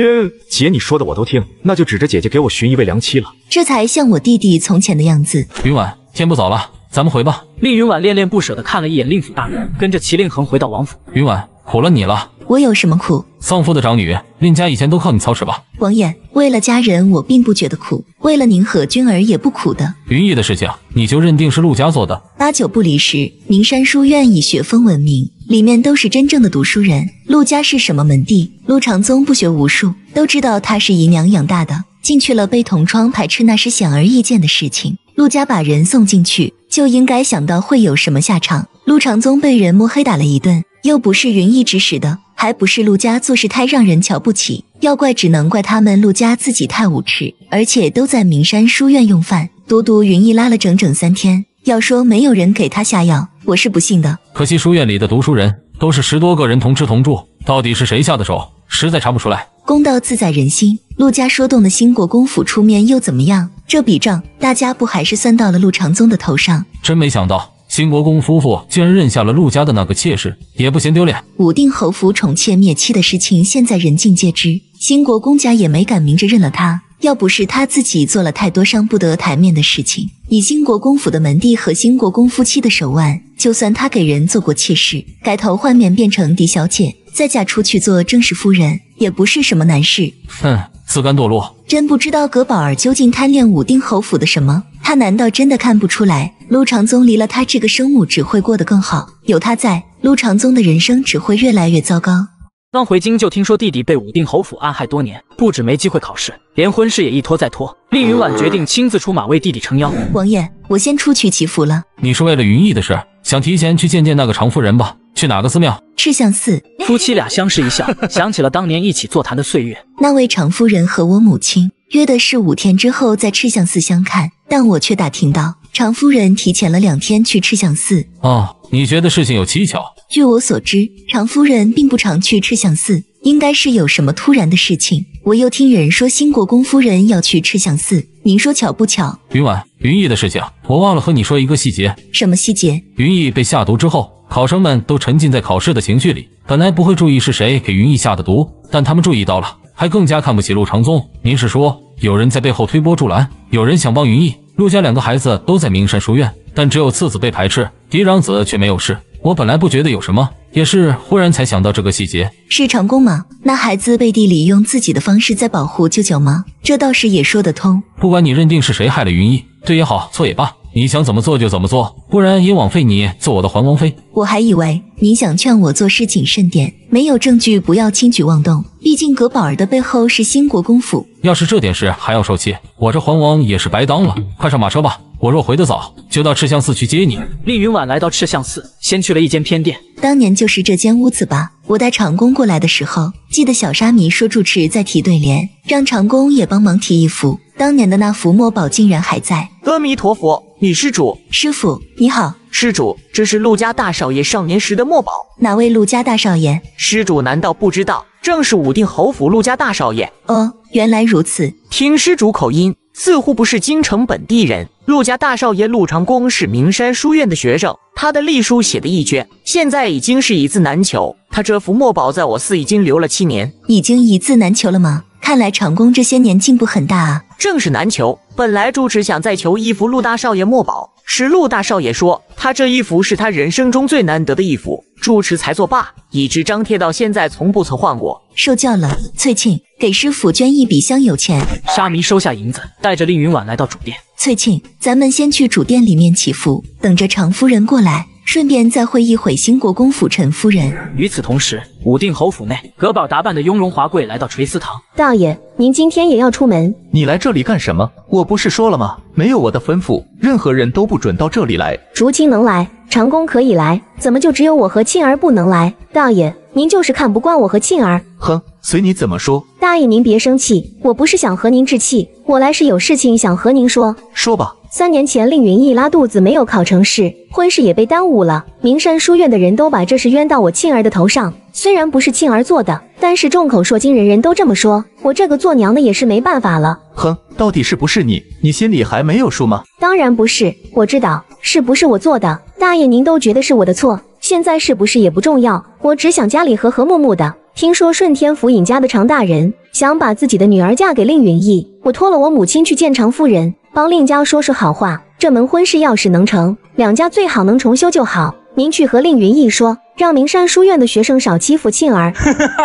姐你说的我都听，那就指着姐姐给我寻一位良妻了。这才像我弟弟从前的样子。云婉，天不早了，咱们回吧。令云婉恋恋不舍地看了一眼令府大人，跟着齐令恒回到王府。云婉，苦了你了。我有什么苦？丧夫的长女，令家以前都靠你操持吧。王爷，为了家人，我并不觉得苦；为了您和君儿，也不苦的。云逸的事情，你就认定是陆家做的？八九不离十。名山书院以学风闻名，里面都是真正的读书人。陆家是什么门第？陆长宗不学无术，都知道他是姨娘养大的，进去了被同窗排斥，那是显而易见的事情。陆家把人送进去，就应该想到会有什么下场。陆长宗被人摸黑打了一顿，又不是云逸指使的。还不是陆家做事太让人瞧不起，要怪只能怪他们陆家自己太无耻，而且都在名山书院用饭，独独云逸拉了整整三天。要说没有人给他下药，我是不信的。可惜书院里的读书人都是十多个人同吃同住，到底是谁下的手，实在查不出来。公道自在人心，陆家说动的兴国公府出面又怎么样？这笔账大家不还是算到了陆长宗的头上？真没想到。新国公夫妇竟然认下了陆家的那个妾室，也不嫌丢脸。武定侯府宠妾灭妻的事情，现在人尽皆知，新国公家也没敢明着认了他。要不是他自己做了太多伤不得台面的事情，以新国公府的门第和新国公夫妻的手腕，就算他给人做过妾室，改头换面变成狄小姐，再嫁出去做正室夫人，也不是什么难事。哼，自甘堕落。真不知道葛宝儿究竟贪恋武定侯府的什么？他难道真的看不出来，陆长宗离了他这个生母只会过得更好？有他在，陆长宗的人生只会越来越糟糕。刚回京就听说弟弟被武定侯府暗害多年，不止没机会考试，连婚事也一拖再拖。厉云婉决定亲自出马为弟弟撑腰。王爷，我先出去祈福了。你是为了云逸的事，想提前去见见那个常夫人吧？去哪个寺庙？赤相寺。夫妻俩相视一笑，想起了当年一起座谈的岁月。那位常夫人和我母亲。约的是五天之后在赤相寺相看，但我却打听到常夫人提前了两天去赤相寺。哦，你觉得事情有蹊跷？据我所知，常夫人并不常去赤相寺，应该是有什么突然的事情。我又听人说新国公夫人要去赤相寺，您说巧不巧？云婉，云逸的事情，我忘了和你说一个细节。什么细节？云逸被下毒之后，考生们都沉浸在考试的情绪里，本来不会注意是谁给云逸下的毒，但他们注意到了。还更加看不起陆长宗。您是说有人在背后推波助澜，有人想帮云逸？陆家两个孩子都在名山书院，但只有次子被排斥，嫡长子却没有事。我本来不觉得有什么，也是忽然才想到这个细节。是长工吗？那孩子背地里用自己的方式在保护舅舅吗？这倒是也说得通。不管你认定是谁害了云逸，对也好，错也罢，你想怎么做就怎么做，不然也枉费你做我的环王妃。我还以为你想劝我做事谨慎点，没有证据不要轻举妄动。毕竟葛宝儿的背后是兴国公府，要是这点事还要受气，我这环王也是白当了。快上马车吧，我若回得早，就到赤相寺去接你。厉云婉来到赤相寺，先去了一间偏殿。当年就是这间屋子吧？我带长工过来的时候，记得小沙弥说住持在提对联，让长工也帮忙提一幅。当年的那幅墨宝竟然还在。阿弥陀佛，女施主，师傅你好。施主，这是陆家大少爷少年时的墨宝。哪位陆家大少爷？施主难道不知道？正是武定侯府陆家大少爷。哦，原来如此。听施主口音，似乎不是京城本地人。陆家大少爷陆长公是名山书院的学生，他的隶书写的一卷，现在已经是一字难求。他这幅墨宝在我寺已经留了七年，已经一字难求了吗？看来长工这些年进步很大啊。正是难求。本来主持想再求一幅陆大少爷墨宝。是陆大少爷说，他这一幅是他人生中最难得的一幅，主持才作罢，一直张贴到现在，从不曾换过。受教了，翠庆，给师傅捐一笔香油钱。沙弥收下银子，带着令云婉来到主殿。翠庆，咱们先去主殿里面祈福，等着常夫人过来。顺便再会一会兴国公府陈夫人。与此同时，武定侯府内，葛宝打扮的雍容华贵，来到垂丝堂。大爷，您今天也要出门？你来这里干什么？我不是说了吗？没有我的吩咐，任何人都不准到这里来。竹青能来，长工可以来，怎么就只有我和庆儿不能来？大爷，您就是看不惯我和沁儿。哼，随你怎么说。大爷您别生气，我不是想和您置气，我来是有事情想和您说。说吧。三年前，令云逸拉肚子没有考成试，婚事也被耽误了。名山书院的人都把这事冤到我沁儿的头上。虽然不是沁儿做的，但是众口铄金，人人都这么说，我这个做娘的也是没办法了。哼，到底是不是你？你心里还没有数吗？当然不是，我知道是不是我做的。大爷您都觉得是我的错，现在是不是也不重要？我只想家里和和睦睦的。听说顺天府尹家的常大人想把自己的女儿嫁给令允义，我托了我母亲去见常夫人。帮令家说说好话，这门婚事要是能成，两家最好能重修就好。您去和令云逸说，让名山书院的学生少欺负庆儿。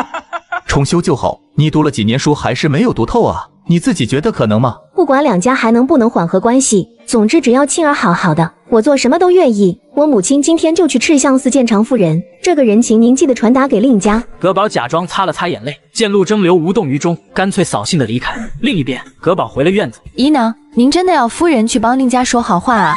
重修就好？你读了几年书，还是没有读透啊？你自己觉得可能吗？不管两家还能不能缓和关系，总之只要庆儿好好的，我做什么都愿意。我母亲今天就去赤相寺见常夫人，这个人情您记得传达给令家。葛宝假装擦了擦眼泪，见陆征流无动于衷，干脆扫兴的离开。另一边，葛宝回了院子。姨娘，您真的要夫人去帮令家说好话啊？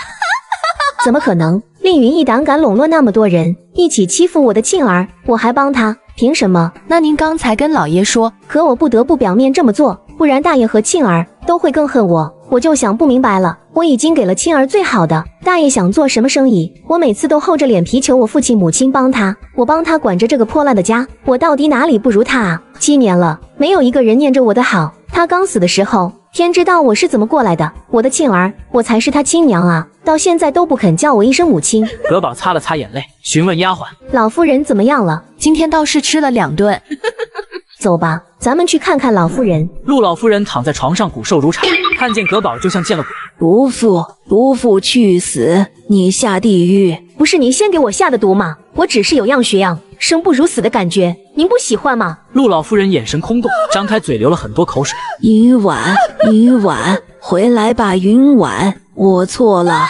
怎么可能？令云一胆敢笼络那么多人，一起欺负我的庆儿，我还帮他？凭什么？那您刚才跟老爷说，可我不得不表面这么做，不然大爷和庆儿都会更恨我。我就想不明白了，我已经给了庆儿最好的，大爷想做什么生意，我每次都厚着脸皮求我父亲母亲帮他，我帮他管着这个破烂的家，我到底哪里不如他啊？七年了，没有一个人念着我的好。他刚死的时候，天知道我是怎么过来的。我的庆儿，我才是他亲娘啊，到现在都不肯叫我一声母亲。葛宝擦了擦眼泪，询问丫鬟：“老夫人怎么样了？今天倒是吃了两顿。走吧，咱们去看看老夫人。”陆老夫人躺在床上骨瘦如柴，看见葛宝就像见了鬼。毒妇，毒妇去死！你下地狱！不是您先给我下的毒吗？我只是有样学样，生不如死的感觉，您不喜欢吗？陆老夫人眼神空洞，张开嘴流了很多口水。云婉，云婉，回来吧，云婉，我错了。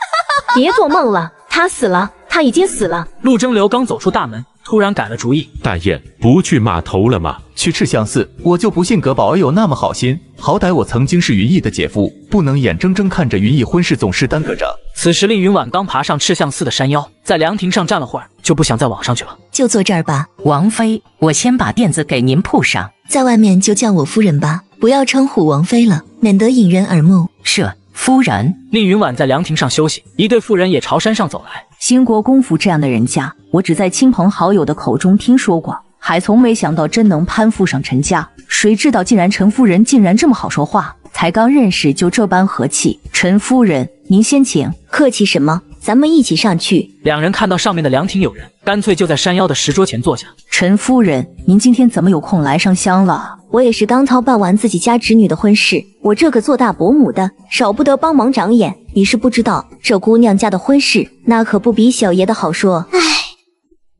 别做梦了，他死了，他已经死了。陆征流刚走出大门，突然改了主意。大雁不去码头了吗？去赤相寺，我就不信葛宝儿有那么好心。好歹我曾经是云逸的姐夫，不能眼睁睁看着云逸婚事总是耽搁着。此时，令云婉刚爬上赤相寺的山腰，在凉亭上站了会儿，就不想再往上去了。就坐这儿吧，王妃，我先把垫子给您铺上。在外面就叫我夫人吧，不要称呼王妃了，免得引人耳目。是夫人。令云婉在凉亭上休息，一对妇人也朝山上走来。兴国公府这样的人家，我只在亲朋好友的口中听说过。还从没想到真能攀附上陈家，谁知道竟然陈夫人竟然这么好说话，才刚认识就这般和气。陈夫人，您先请。客气什么？咱们一起上去。两人看到上面的凉亭有人，干脆就在山腰的石桌前坐下。陈夫人，您今天怎么有空来上香了？我也是刚操办完自己家侄女的婚事，我这个做大伯母的，少不得帮忙长眼。你是不知道，这姑娘家的婚事，那可不比小爷的好说。唉，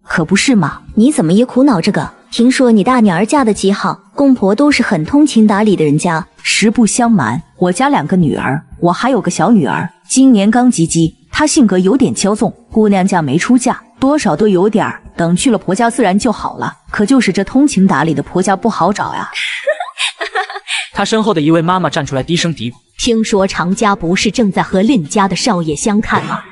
可不是嘛？你怎么也苦恼这个？听说你大女儿嫁的极好，公婆都是很通情达理的人家。实不相瞒，我家两个女儿，我还有个小女儿，今年刚及笄。她性格有点骄纵，姑娘家没出嫁，多少都有点儿。等去了婆家，自然就好了。可就是这通情达理的婆家不好找呀。他身后的一位妈妈站出来，低声嘀咕：“听说常家不是正在和令家的少爷相看吗？”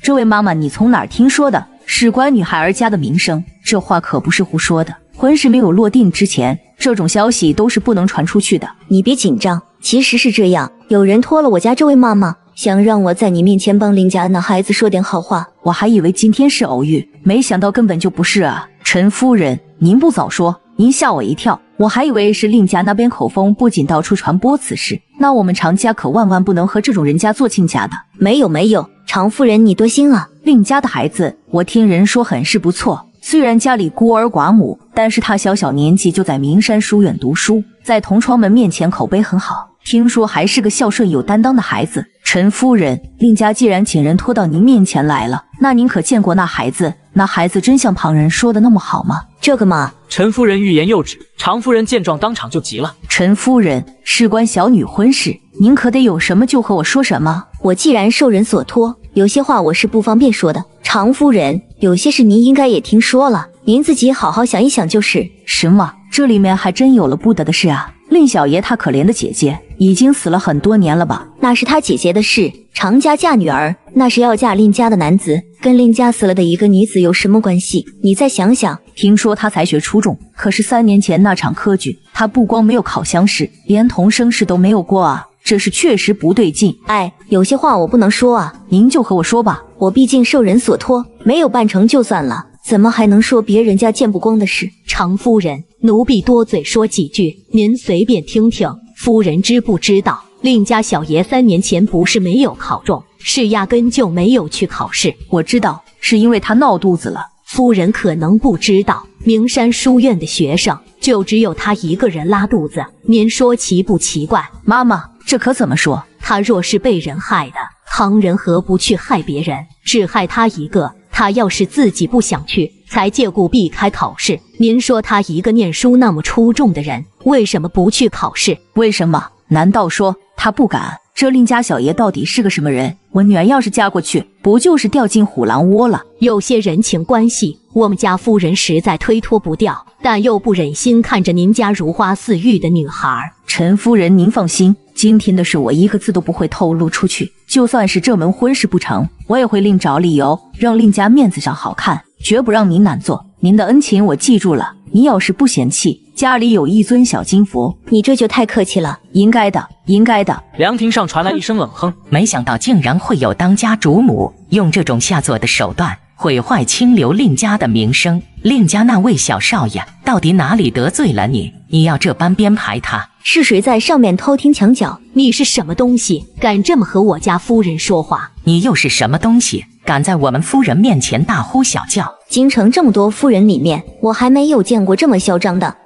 这位妈妈，你从哪儿听说的？事关女孩儿家的名声，这话可不是胡说的。婚事没有落定之前，这种消息都是不能传出去的。你别紧张，其实是这样，有人托了我家这位妈妈，想让我在你面前帮林家那孩子说点好话。我还以为今天是偶遇，没想到根本就不是啊！陈夫人，您不早说，您吓我一跳，我还以为是令家那边口风不仅到处传播此事，那我们常家可万万不能和这种人家做亲家的。没有没有，常夫人你多心了。令家的孩子，我听人说很是不错。虽然家里孤儿寡母，但是他小小年纪就在名山书院读书，在同窗们面前口碑很好。听说还是个孝顺有担当的孩子。陈夫人，令家既然请人拖到您面前来了，那您可见过那孩子？那孩子真像旁人说的那么好吗？这个嘛，陈夫人欲言又止。常夫人见状，当场就急了：“陈夫人，事关小女婚事，您可得有什么就和我说什么。我既然受人所托。”有些话我是不方便说的，常夫人，有些事您应该也听说了，您自己好好想一想就是。什么？这里面还真有了不得的事啊！令小爷他可怜的姐姐已经死了很多年了吧？那是他姐姐的事，常家嫁女儿，那是要嫁令家的男子，跟令家死了的一个女子有什么关系？你再想想。听说他才学出众，可是三年前那场科举，他不光没有考乡试，连同生试都没有过啊！这是确实不对劲，哎，有些话我不能说啊，您就和我说吧。我毕竟受人所托，没有办成就算了，怎么还能说别人家见不光的事？常夫人，奴婢多嘴说几句，您随便听听。夫人知不知道，令家小爷三年前不是没有考中，是压根就没有去考试。我知道，是因为他闹肚子了。夫人可能不知道，名山书院的学生就只有他一个人拉肚子，您说奇不奇怪？妈妈。这可怎么说？他若是被人害的，旁人何不去害别人？只害他一个。他要是自己不想去，才借故避开考试。您说他一个念书那么出众的人，为什么不去考试？为什么？难道说他不敢？这令家小爷到底是个什么人？我女儿要是嫁过去，不就是掉进虎狼窝了？有些人情关系，我们家夫人实在推脱不掉，但又不忍心看着您家如花似玉的女孩。陈夫人，您放心。今天的事，我一个字都不会透露出去。就算是这门婚事不成，我也会另找理由，让令家面子上好看，绝不让您难做。您的恩情我记住了。你要是不嫌弃，家里有一尊小金佛，你这就太客气了。应该的，应该的。凉亭上传来一声冷哼，没想到竟然会有当家主母用这种下作的手段毁坏清流令家的名声。令家那位小少爷到底哪里得罪了你？你要这般编排他？是谁在上面偷听墙角？你是什么东西，敢这么和我家夫人说话？你又是什么东西，敢在我们夫人面前大呼小叫？京城这么多夫人里面，我还没有见过这么嚣张的。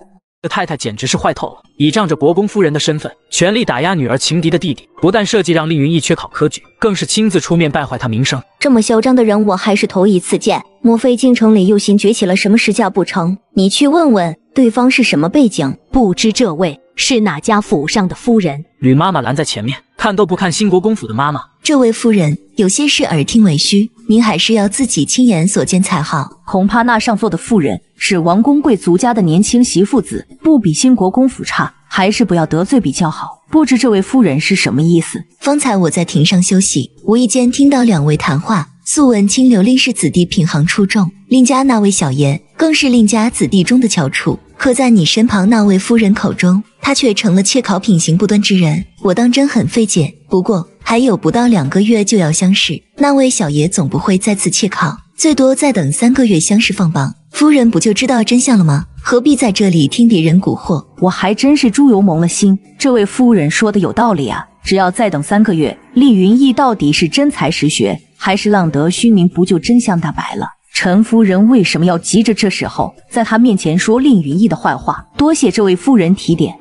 这太太简直是坏透了，倚仗着国公夫人的身份，全力打压女儿情敌的弟弟，不但设计让令云逸缺考科举，更是亲自出面败坏他名声。这么嚣张的人，我还是头一次见。莫非京城里又新崛起了什么世家不成？你去问问对方是什么背景？不知这位。是哪家府上的夫人？吕妈妈拦在前面，看都不看兴国公府的妈妈。这位夫人，有些事耳听为虚，您还是要自己亲眼所见才好。恐怕那上座的妇人是王公贵族家的年轻媳妇子，不比兴国公府差，还是不要得罪比较好。不知这位夫人是什么意思？方才我在庭上休息，无意间听到两位谈话。素闻清流令氏子弟品行出众，令家那位小爷更是令家子弟中的翘楚。可在你身旁那位夫人口中，他却成了窃考品行不端之人，我当真很费解。不过还有不到两个月就要乡试，那位小爷总不会再次窃考，最多再等三个月乡试放榜，夫人不就知道真相了吗？何必在这里听别人蛊惑？我还真是猪油蒙了心。这位夫人说的有道理啊，只要再等三个月，厉云逸到底是真才实学。还是浪得虚名，不就真相大白了？陈夫人为什么要急着这时候在他面前说令云逸的坏话？多谢这位夫人提点。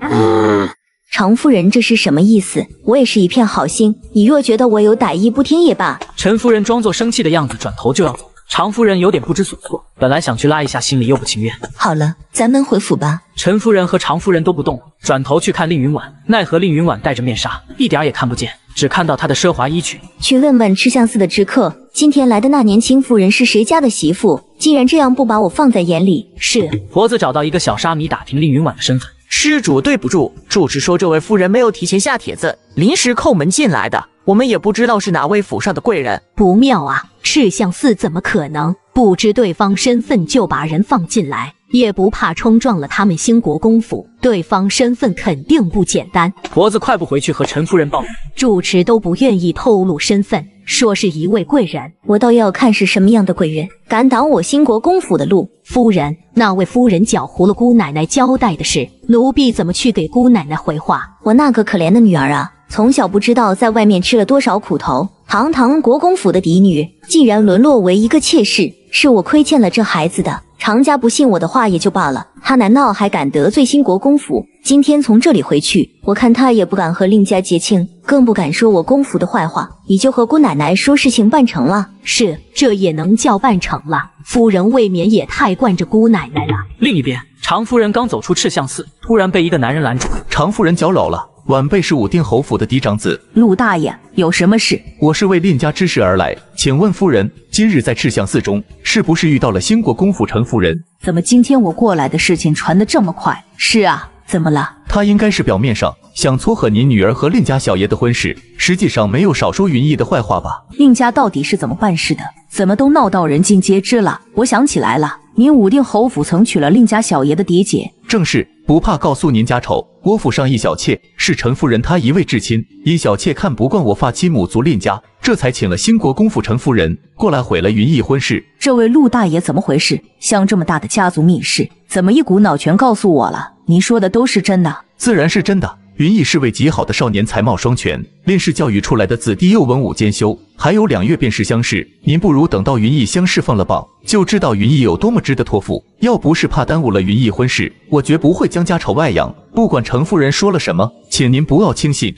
常夫人这是什么意思？我也是一片好心，你若觉得我有歹意，不听也罢。陈夫人装作生气的样子，转头就要走。常夫人有点不知所措，本来想去拉一下，心里又不情愿。好了，咱们回府吧。陈夫人和常夫人都不动了，转头去看令云婉，奈何令云婉戴着面纱，一点也看不见，只看到她的奢华衣裙。去问问赤相寺的知客，今天来的那年轻妇人是谁家的媳妇？竟然这样不把我放在眼里，是婆子找到一个小沙弥打听令云婉的身份。施主对不住，住持说这位夫人没有提前下帖子，临时叩门进来的，我们也不知道是哪位府上的贵人。不妙啊！赤相寺怎么可能不知对方身份就把人放进来？也不怕冲撞了他们兴国公府？对方身份肯定不简单。婆子快步回去和陈夫人报。住持都不愿意透露身份，说是一位贵人。我倒要看是什么样的贵人，敢挡我兴国公府的路。夫人，那位夫人搅糊了姑奶奶交代的事，奴婢怎么去给姑奶奶回话？我那个可怜的女儿啊，从小不知道在外面吃了多少苦头，堂堂国公府的嫡女，竟然沦落为一个妾室，是我亏欠了这孩子的。常家不信我的话也就罢了，他难道还敢得罪新国公府？今天从这里回去，我看他也不敢和令家结亲，更不敢说我公府的坏话。你就和姑奶奶说事情办成了。是，这也能叫办成了。夫人未免也太惯着姑奶奶了。另一边，常夫人刚走出赤相寺，突然被一个男人拦住。常夫人脚扰了，晚辈是武定侯府的嫡长子陆大爷，有什么事？我是为令家之事而来，请问夫人，今日在赤相寺中，是不是遇到了兴国公府陈夫人？怎么今天我过来的事情传得这么快？是啊，怎么了？他应该是表面上想撮合您女儿和令家小爷的婚事，实际上没有少说云逸的坏话吧？令家到底是怎么办事的？怎么都闹到人尽皆知了？我想起来了，您武定侯府曾娶了令家小爷的嫡姐。正是，不怕告诉您家丑，我府上一小妾是陈夫人她一位至亲，因小妾看不惯我发妻母族吝家，这才请了兴国公府陈夫人过来毁了云逸婚事。这位陆大爷怎么回事？像这么大的家族密事，怎么一股脑全告诉我了？您说的都是真的？自然是真的。云逸是位极好的少年，才貌双全，练氏教育出来的子弟又文武兼修，还有两月便是乡试。您不如等到云逸乡试放了榜，就知道云逸有多么值得托付。要不是怕耽误了云逸婚事，我绝不会将家丑外扬。不管程夫人说了什么，请您不要轻信。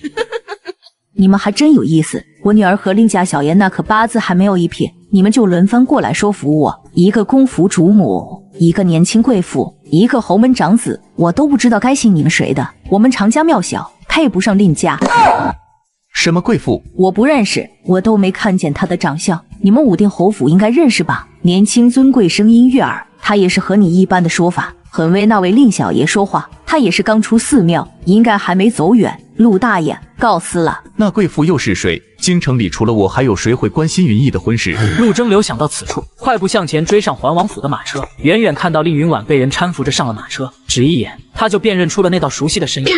你们还真有意思，我女儿和令家小爷那可八字还没有一撇，你们就轮番过来说服我。一个公府主母，一个年轻贵妇，一个侯门长子，我都不知道该信你们谁的。我们常家庙小，配不上令家。什么贵妇？我不认识，我都没看见她的长相。你们武定侯府应该认识吧？年轻尊贵，声音悦耳，她也是和你一般的说法，很为那位令小爷说话。她也是刚出寺庙，应该还没走远。陆大爷，告辞了。那贵妇又是谁？京城里除了我，还有谁会关心云逸的婚事？陆征流想到此处，快步向前追上环王府的马车，远远看到令云婉被人搀扶着上了马车，只一眼他就辨认出了那道熟悉的身影。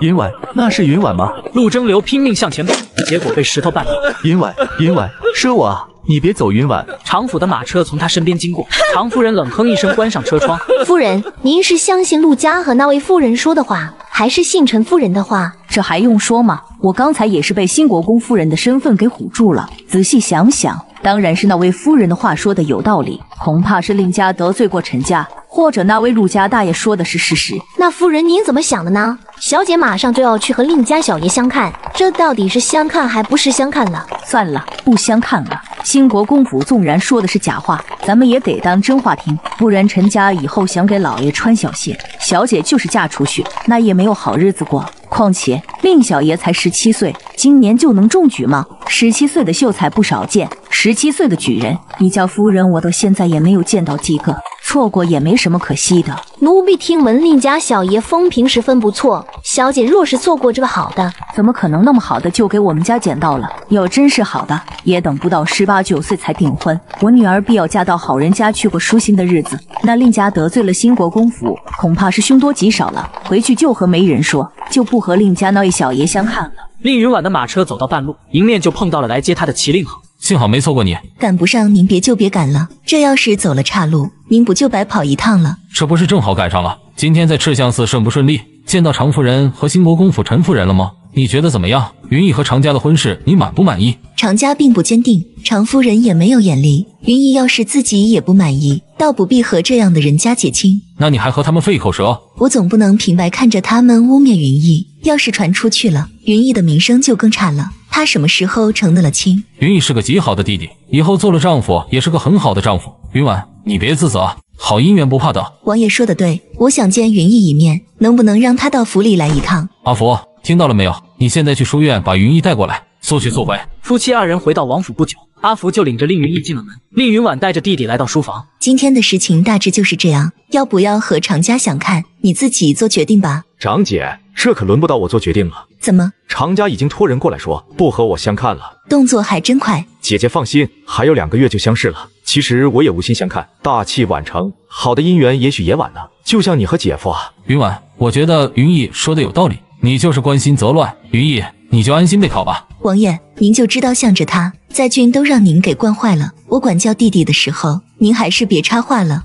云婉，那是云婉吗？陆征流拼命向前跑，结果被石头绊倒。云婉，云婉，是我啊！你别走，云婉。常府的马车从他身边经过，常夫人冷哼一声，关上车窗。夫人，您是相信陆家和那位夫人说的话，还是信陈夫人的话？这还用说吗？我刚才也是被新国公夫人的身份给唬住了。仔细想想，当然是那位夫人的话说的有道理，恐怕是令家得罪过陈家，或者那位陆家大爷说的是事实。那夫人您怎么想的呢？小姐马上就要去和令家小爷相看，这到底是相看还不是相看了？算了，不相看了。兴国公府纵然说的是假话，咱们也得当真话听，不然陈家以后想给老爷穿小鞋，小姐就是嫁出去，那也没有好日子过。况且令小爷才十七岁，今年就能中举吗？十七岁的秀才不少见，十七岁的举人，你家夫人我到现在也没有见到几个，错过也没什么可惜的。奴婢听闻令家小爷风评十分不错，小姐若是错过这个好的，怎么可能那么好的就给我们家捡到了？要真是好的，也等不到十八九岁才订婚。我女儿必要嫁到好人家去过舒心的日子。那令家得罪了兴国公府，恐怕是凶多吉少了。回去就和媒人说，就不和令家那位小爷相看了。令云婉的马车走到半路，迎面就碰到了来接她的齐令恒。幸好没错过你，赶不上您别就别赶了。这要是走了岔路，您不就白跑一趟了？这不是正好赶上了？今天在赤相寺顺不顺利？见到常夫人和兴国公府陈夫人了吗？你觉得怎么样？云逸和常家的婚事，你满不满意？常家并不坚定，常夫人也没有眼力。云逸要是自己也不满意，倒不必和这样的人家结亲。那你还和他们费口舌？我总不能平白看着他们污蔑云逸，要是传出去了，云逸的名声就更差了。他什么时候成得了亲？云逸是个极好的弟弟，以后做了丈夫也是个很好的丈夫。云婉，你别自责，好姻缘不怕等。王爷说的对，我想见云逸一面，能不能让他到府里来一趟？阿福，听到了没有？你现在去书院把云逸带过来，速去速回。夫妻二人回到王府不久，阿福就领着令云逸进了门。令云婉带着弟弟来到书房。今天的事情大致就是这样，要不要和常家相看，你自己做决定吧。长姐，这可轮不到我做决定了。怎么？常家已经托人过来说不和我相看了，动作还真快。姐姐放心，还有两个月就相视了。其实我也无心相看，大器晚成，好的姻缘也许也晚呢。就像你和姐夫啊，云婉，我觉得云逸说的有道理。你就是关心则乱，云逸，你就安心备考吧。王爷，您就知道向着他，在军都让您给惯坏了。我管教弟弟的时候，您还是别插话了。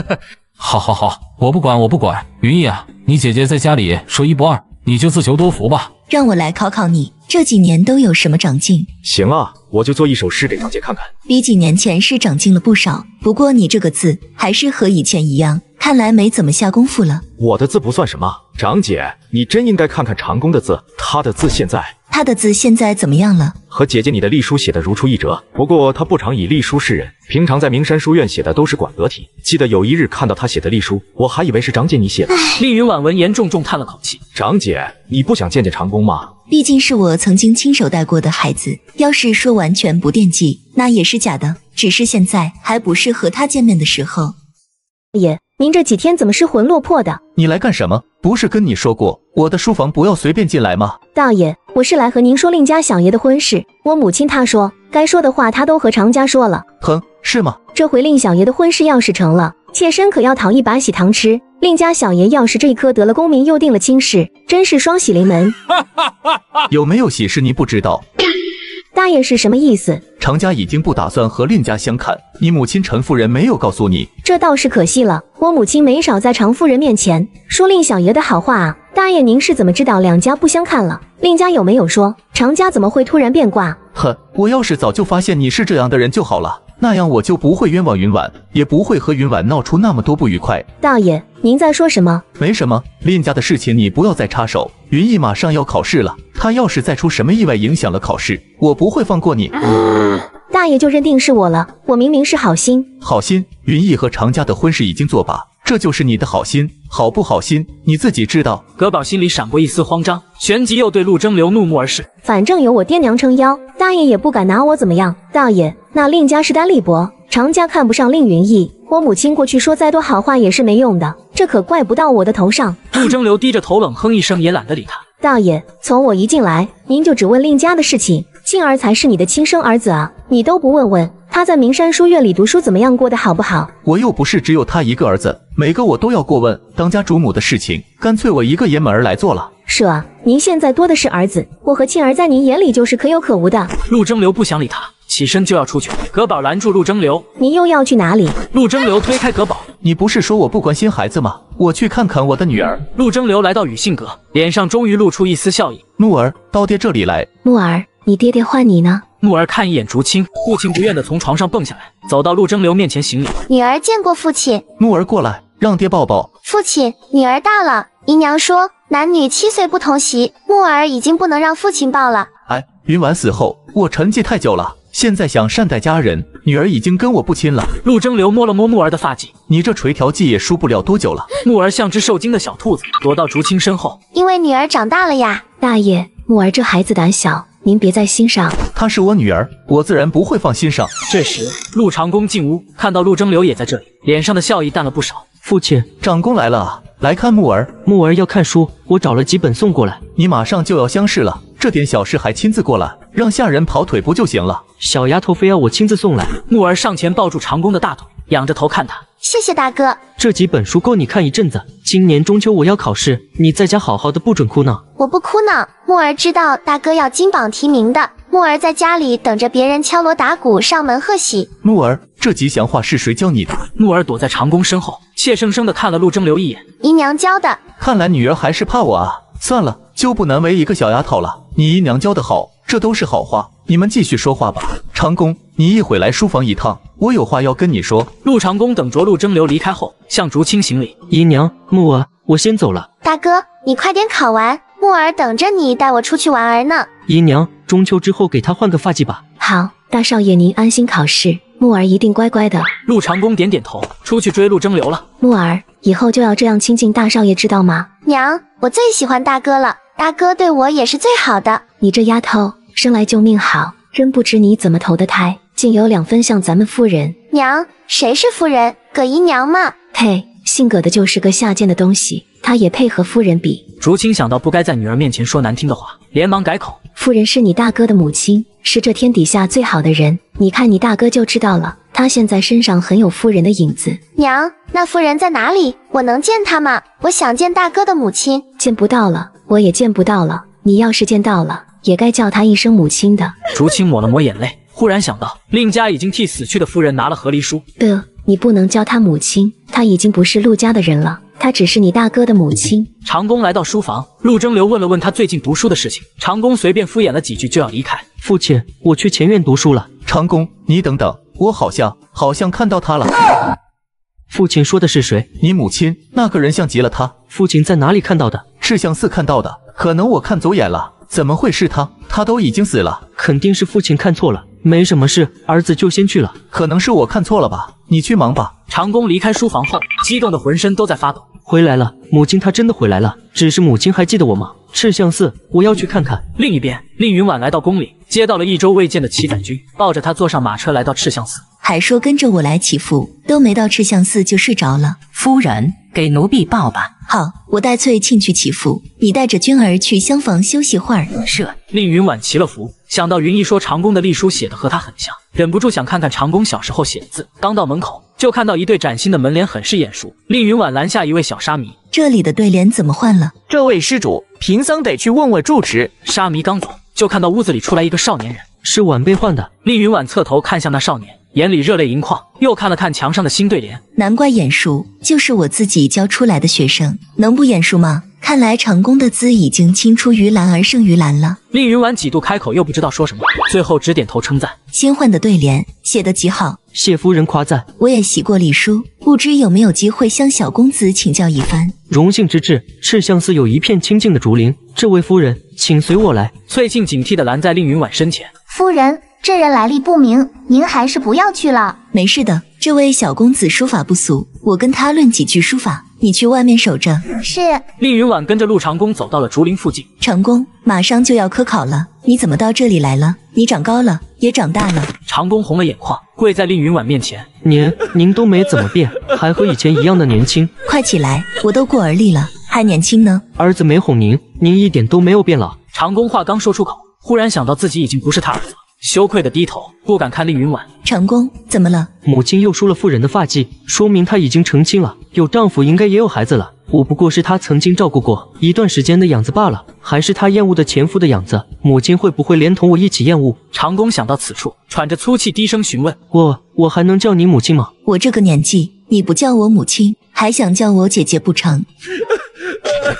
好好好，我不管，我不管。云逸啊，你姐姐在家里说一不二，你就自求多福吧。让我来考考你，这几年都有什么长进？行啊，我就做一首诗给长姐看看。比几年前是长进了不少，不过你这个字还是和以前一样，看来没怎么下功夫了。我的字不算什么，长姐，你真应该看看长工的字，他的字现在。他的字现在怎么样了？和姐姐你的隶书写的如出一辙。不过他不常以隶书示人，平常在名山书院写的都是馆阁体。记得有一日看到他写的隶书，我还以为是长姐你写的。令云婉闻言重重叹了口气：“长姐，你不想见见长工吗？毕竟是我曾经亲手带过的孩子，要是说完全不惦记，那也是假的。只是现在还不是和他见面的时候。”爷，您这几天怎么失魂落魄的？你来干什么？不是跟你说过我的书房不要随便进来吗？大爷，我是来和您说令家小爷的婚事。我母亲她说，该说的话她都和常家说了。哼，是吗？这回令小爷的婚事要是成了，妾身可要讨一把喜糖吃。令家小爷要是这一科得了功名，又定了亲事，真是双喜临门。有没有喜事你不知道？大爷是什么意思？常家已经不打算和令家相看，你母亲陈夫人没有告诉你，这倒是可惜了。我母亲没少在常夫人面前说令小爷的好话啊。大爷，您是怎么知道两家不相看了？令家有没有说？常家怎么会突然变卦？哼，我要是早就发现你是这样的人就好了，那样我就不会冤枉云婉，也不会和云婉闹出那么多不愉快。大爷，您在说什么？没什么，令家的事情你不要再插手。云逸马上要考试了，他要是再出什么意外影响了考试，我不会放过你。大爷就认定是我了，我明明是好心。好心，云逸和常家的婚事已经作罢，这就是你的好心，好不好心你自己知道。葛宝心里闪过一丝慌张，旋即又对陆征流怒目而视。反正有我爹娘撑腰，大爷也不敢拿我怎么样。大爷，那令家势单力薄，常家看不上令云逸，我母亲过去说再多好话也是没用的，这可怪不到我的头上。陆征流低着头冷哼一声，也懒得理他。大爷，从我一进来，您就只问令家的事情。庆儿才是你的亲生儿子啊，你都不问问他在名山书院里读书怎么样，过得好不好？我又不是只有他一个儿子，每个我都要过问。当家主母的事情，干脆我一个爷们儿来做了。是啊，您现在多的是儿子，我和庆儿在您眼里就是可有可无的。陆征流不想理他，起身就要出去。葛宝拦住陆征流：“你又要去哪里？”陆征流推开葛宝：“你不是说我不关心孩子吗？我去看看我的女儿。”陆征流来到雨信阁，脸上终于露出一丝笑意：“木儿，到爹这里来。”木儿，你爹爹唤你呢。木儿看一眼竹青，不情不愿地从床上蹦下来，走到陆征流面前行礼：“女儿见过父亲。”木儿过来，让爹抱抱。父亲，女儿大了，姨娘说男女七岁不同席，木儿已经不能让父亲抱了。哎，云婉死后，我沉寂太久了，现在想善待家人，女儿已经跟我不亲了。陆征流摸了摸木儿的发髻，你这垂髫计也输不了多久了。木儿像只受惊的小兔子，躲到竹青身后。因为女儿长大了呀，大爷，木儿这孩子胆小。您别在心上，她是我女儿，我自然不会放心上。这时，陆长公进屋，看到陆征流也在这里，脸上的笑意淡了不少。父亲，长公来了啊，来看木儿。木儿要看书，我找了几本送过来。你马上就要乡试了，这点小事还亲自过来，让下人跑腿不就行了？小丫头非要我亲自送来。木儿上前抱住长工的大腿，仰着头看他。谢谢大哥，这几本书够你看一阵子。今年中秋我要考试，你在家好好的，不准哭闹。我不哭闹。木儿知道大哥要金榜题名的，木儿在家里等着别人敲锣打鼓上门贺喜。木儿，这吉祥话是谁教你的？木儿躲在长工身后，怯生生的看了陆征流一眼。姨娘教的。看来女儿还是怕我啊。算了，就不难为一个小丫头了。你姨娘教的好，这都是好话。你们继续说话吧。长工，你一会来书房一趟，我有话要跟你说。陆长工等着陆征流离开后，向竹青行礼。姨娘，木儿，我先走了。大哥，你快点考完，木儿等着你带我出去玩儿呢。姨娘，中秋之后给她换个发髻吧。好，大少爷您安心考试，木儿一定乖乖的。陆长工点点头，出去追陆征流了。木儿，以后就要这样亲近大少爷，知道吗？娘，我最喜欢大哥了，大哥对我也是最好的。你这丫头，生来就命好，真不知你怎么投的胎，竟有两分像咱们夫人。娘，谁是夫人？葛姨娘吗？呸，姓葛的就是个下贱的东西，她也配和夫人比？竹青想到不该在女儿面前说难听的话，连忙改口。夫人是你大哥的母亲，是这天底下最好的人。你看你大哥就知道了，他现在身上很有夫人的影子。娘，那夫人在哪里？我能见她吗？我想见大哥的母亲。见不到了，我也见不到了。你要是见到了，也该叫她一声母亲的。竹青抹了抹眼泪，忽然想到令家已经替死去的夫人拿了和离书。的，你不能叫她母亲，她已经不是陆家的人了。她只是你大哥的母亲。长工来到书房，陆征流问了问他最近读书的事情，长工随便敷衍了几句就要离开。父亲，我去前院读书了。长工，你等等，我好像好像看到他了。父亲说的是谁？你母亲，那个人像极了他。父亲在哪里看到的？是相寺看到的，可能我看走眼了。怎么会是他？他都已经死了，肯定是父亲看错了。没什么事，儿子就先去了。可能是我看错了吧？你去忙吧。长工离开书房后，激动的浑身都在发抖。回来了，母亲她真的回来了。只是母亲还记得我吗？赤相寺，我要去看看。另一边，令云婉来到宫里，接到了一周未见的齐载君，抱着他坐上马车来到赤相寺，还说跟着我来祈福，都没到赤相寺就睡着了。夫人，给奴婢抱吧。好，我带翠沁去祈福，你带着君儿去厢房休息会儿。是。令云婉祈了福，想到云逸说长工的隶书写的和他很像，忍不住想看看长工小时候写的字。刚到门口，就看到一对崭新的门帘，很是眼熟。令云婉拦下一位小沙弥，这里的对联怎么换了？这位施主，贫僧得去问问住持。沙弥刚走，就看到屋子里出来一个少年人，是晚辈换的。令云婉侧头看向那少年，眼里热泪盈眶，又看了看墙上的新对联，难怪眼熟，就是我自己教出来的学生，能不眼熟吗？看来长工的字已经青出于蓝而胜于蓝了。令云婉几度开口，又不知道说什么，最后只点头称赞。新换的对联写得极好，谢夫人夸赞。我也习过隶书，不知有没有机会向小公子请教一番。荣幸之至，赤相寺有一片清静的竹林，这位夫人，请随我来。翠沁警惕地拦在令云婉身前。夫人，这人来历不明，您还是不要去了。没事的，这位小公子书法不俗，我跟他论几句书法。你去外面守着。是。令云婉跟着陆长工走到了竹林附近。长工，马上就要科考了，你怎么到这里来了？你长高了，也长大了。长工红了眼眶，跪在令云婉面前。您，您都没怎么变，还和以前一样的年轻。快起来，我都过而立了，还年轻呢。儿子没哄您，您一点都没有变老。长工话刚说出口，忽然想到自己已经不是他儿子了。羞愧的低头，不敢看厉云婉。长工，怎么了？母亲又梳了妇人的发髻，说明她已经成亲了，有丈夫，应该也有孩子了。我不过是她曾经照顾过一段时间的养子罢了，还是她厌恶的前夫的养子。母亲会不会连同我一起厌恶？长工想到此处，喘着粗气，低声询问：“我，我还能叫你母亲吗？我这个年纪，你不叫我母亲，还想叫我姐姐不成？”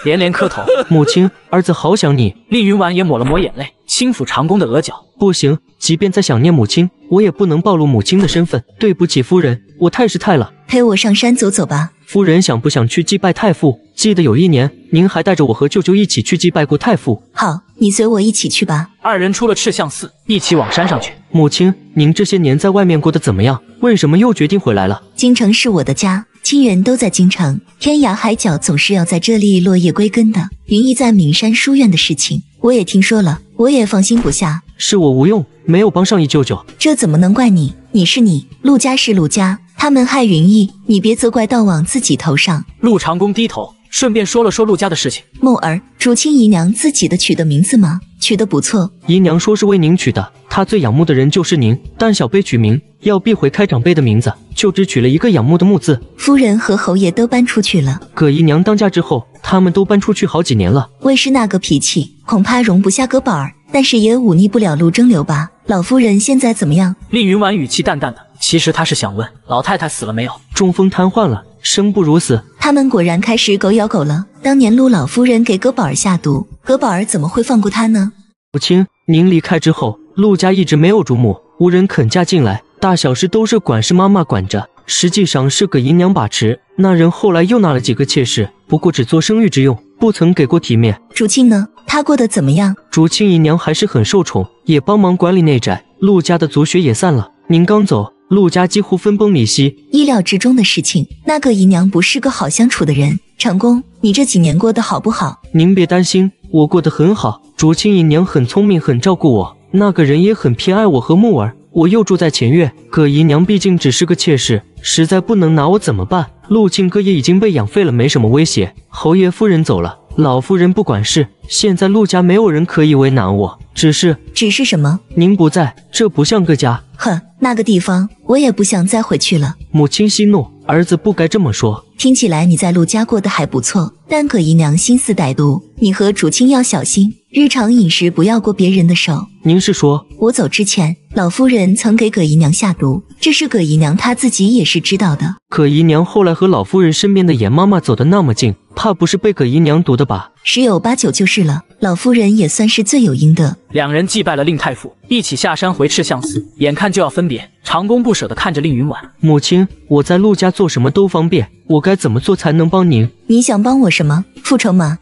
连连磕头，母亲，儿子好想你。令云婉也抹了抹眼泪，轻抚长工的额角。不行，即便再想念母亲，我也不能暴露母亲的身份。对不起，夫人，我太失态了。陪我上山走走吧。夫人想不想去祭拜太傅？记得有一年，您还带着我和舅舅一起去祭拜过太傅。好，你随我一起去吧。二人出了赤相寺，一起往山上去。母亲，您这些年在外面过得怎么样？为什么又决定回来了？京城是我的家。亲人都在京城，天涯海角总是要在这里落叶归根的。云逸在岷山书院的事情，我也听说了，我也放心不下。是我无用，没有帮上一舅舅，这怎么能怪你？你是你，陆家是陆家，他们害云逸，你别责怪到往自己头上。陆长公低头，顺便说了说陆家的事情。梦儿，竹青姨娘自己的取的名字吗？取得不错。姨娘说是为您取的，她最仰慕的人就是您，但小辈取名要避讳开长辈的名字，就只取了一个仰慕的慕字。夫人和侯爷都搬出去了。葛姨娘当家之后，他们都搬出去好几年了。魏氏那个脾气，恐怕容不下葛宝儿，但是也忤逆不了陆征流吧？老夫人现在怎么样？令云婉语气淡淡的，其实他是想问老太太死了没有。中风瘫痪了，生不如死。他们果然开始狗咬狗了。当年陆老夫人给葛宝儿下毒，葛宝儿怎么会放过他呢？母亲，您离开之后，陆家一直没有主母，无人肯嫁进来，大小事都是管事妈妈管着，实际上是葛姨娘把持。那人后来又纳了几个妾室，不过只做生育之用，不曾给过体面。竹庆呢？他过得怎么样？竹庆姨娘还是很受宠，也帮忙管理内宅。陆家的族学也散了，您刚走，陆家几乎分崩离析。意料之中的事情，那个姨娘不是个好相处的人。长工，你这几年过得好不好？您别担心，我过得很好。竹青姨娘很聪明，很照顾我，那个人也很偏爱我和木儿。我又住在前院，葛姨娘毕竟只是个妾室，实在不能拿我怎么办？陆庆哥也已经被养废了，没什么威胁。侯爷夫人走了，老夫人不管事，现在陆家没有人可以为难我。只是，只是什么？您不在，这不像个家。哼，那个地方我也不想再回去了。母亲息怒，儿子不该这么说。听起来你在陆家过得还不错，但葛姨娘心思歹毒，你和竹青要小心，日常饮食不要过别人的手。您是说，我走之前，老夫人曾给葛姨娘下毒，这是葛姨娘她自己也是知道的。葛姨娘后来和老夫人身边的严妈妈走得那么近，怕不是被葛姨娘毒的吧？十有八九就是了。老夫人也算是罪有应得。两人祭拜了令太傅，一起下山回赤相寺，眼看就要分别，长工不舍得看着令云婉。母亲，我在陆家做什么都方便，我该怎么做才能帮您？你想帮我什么？复仇吗？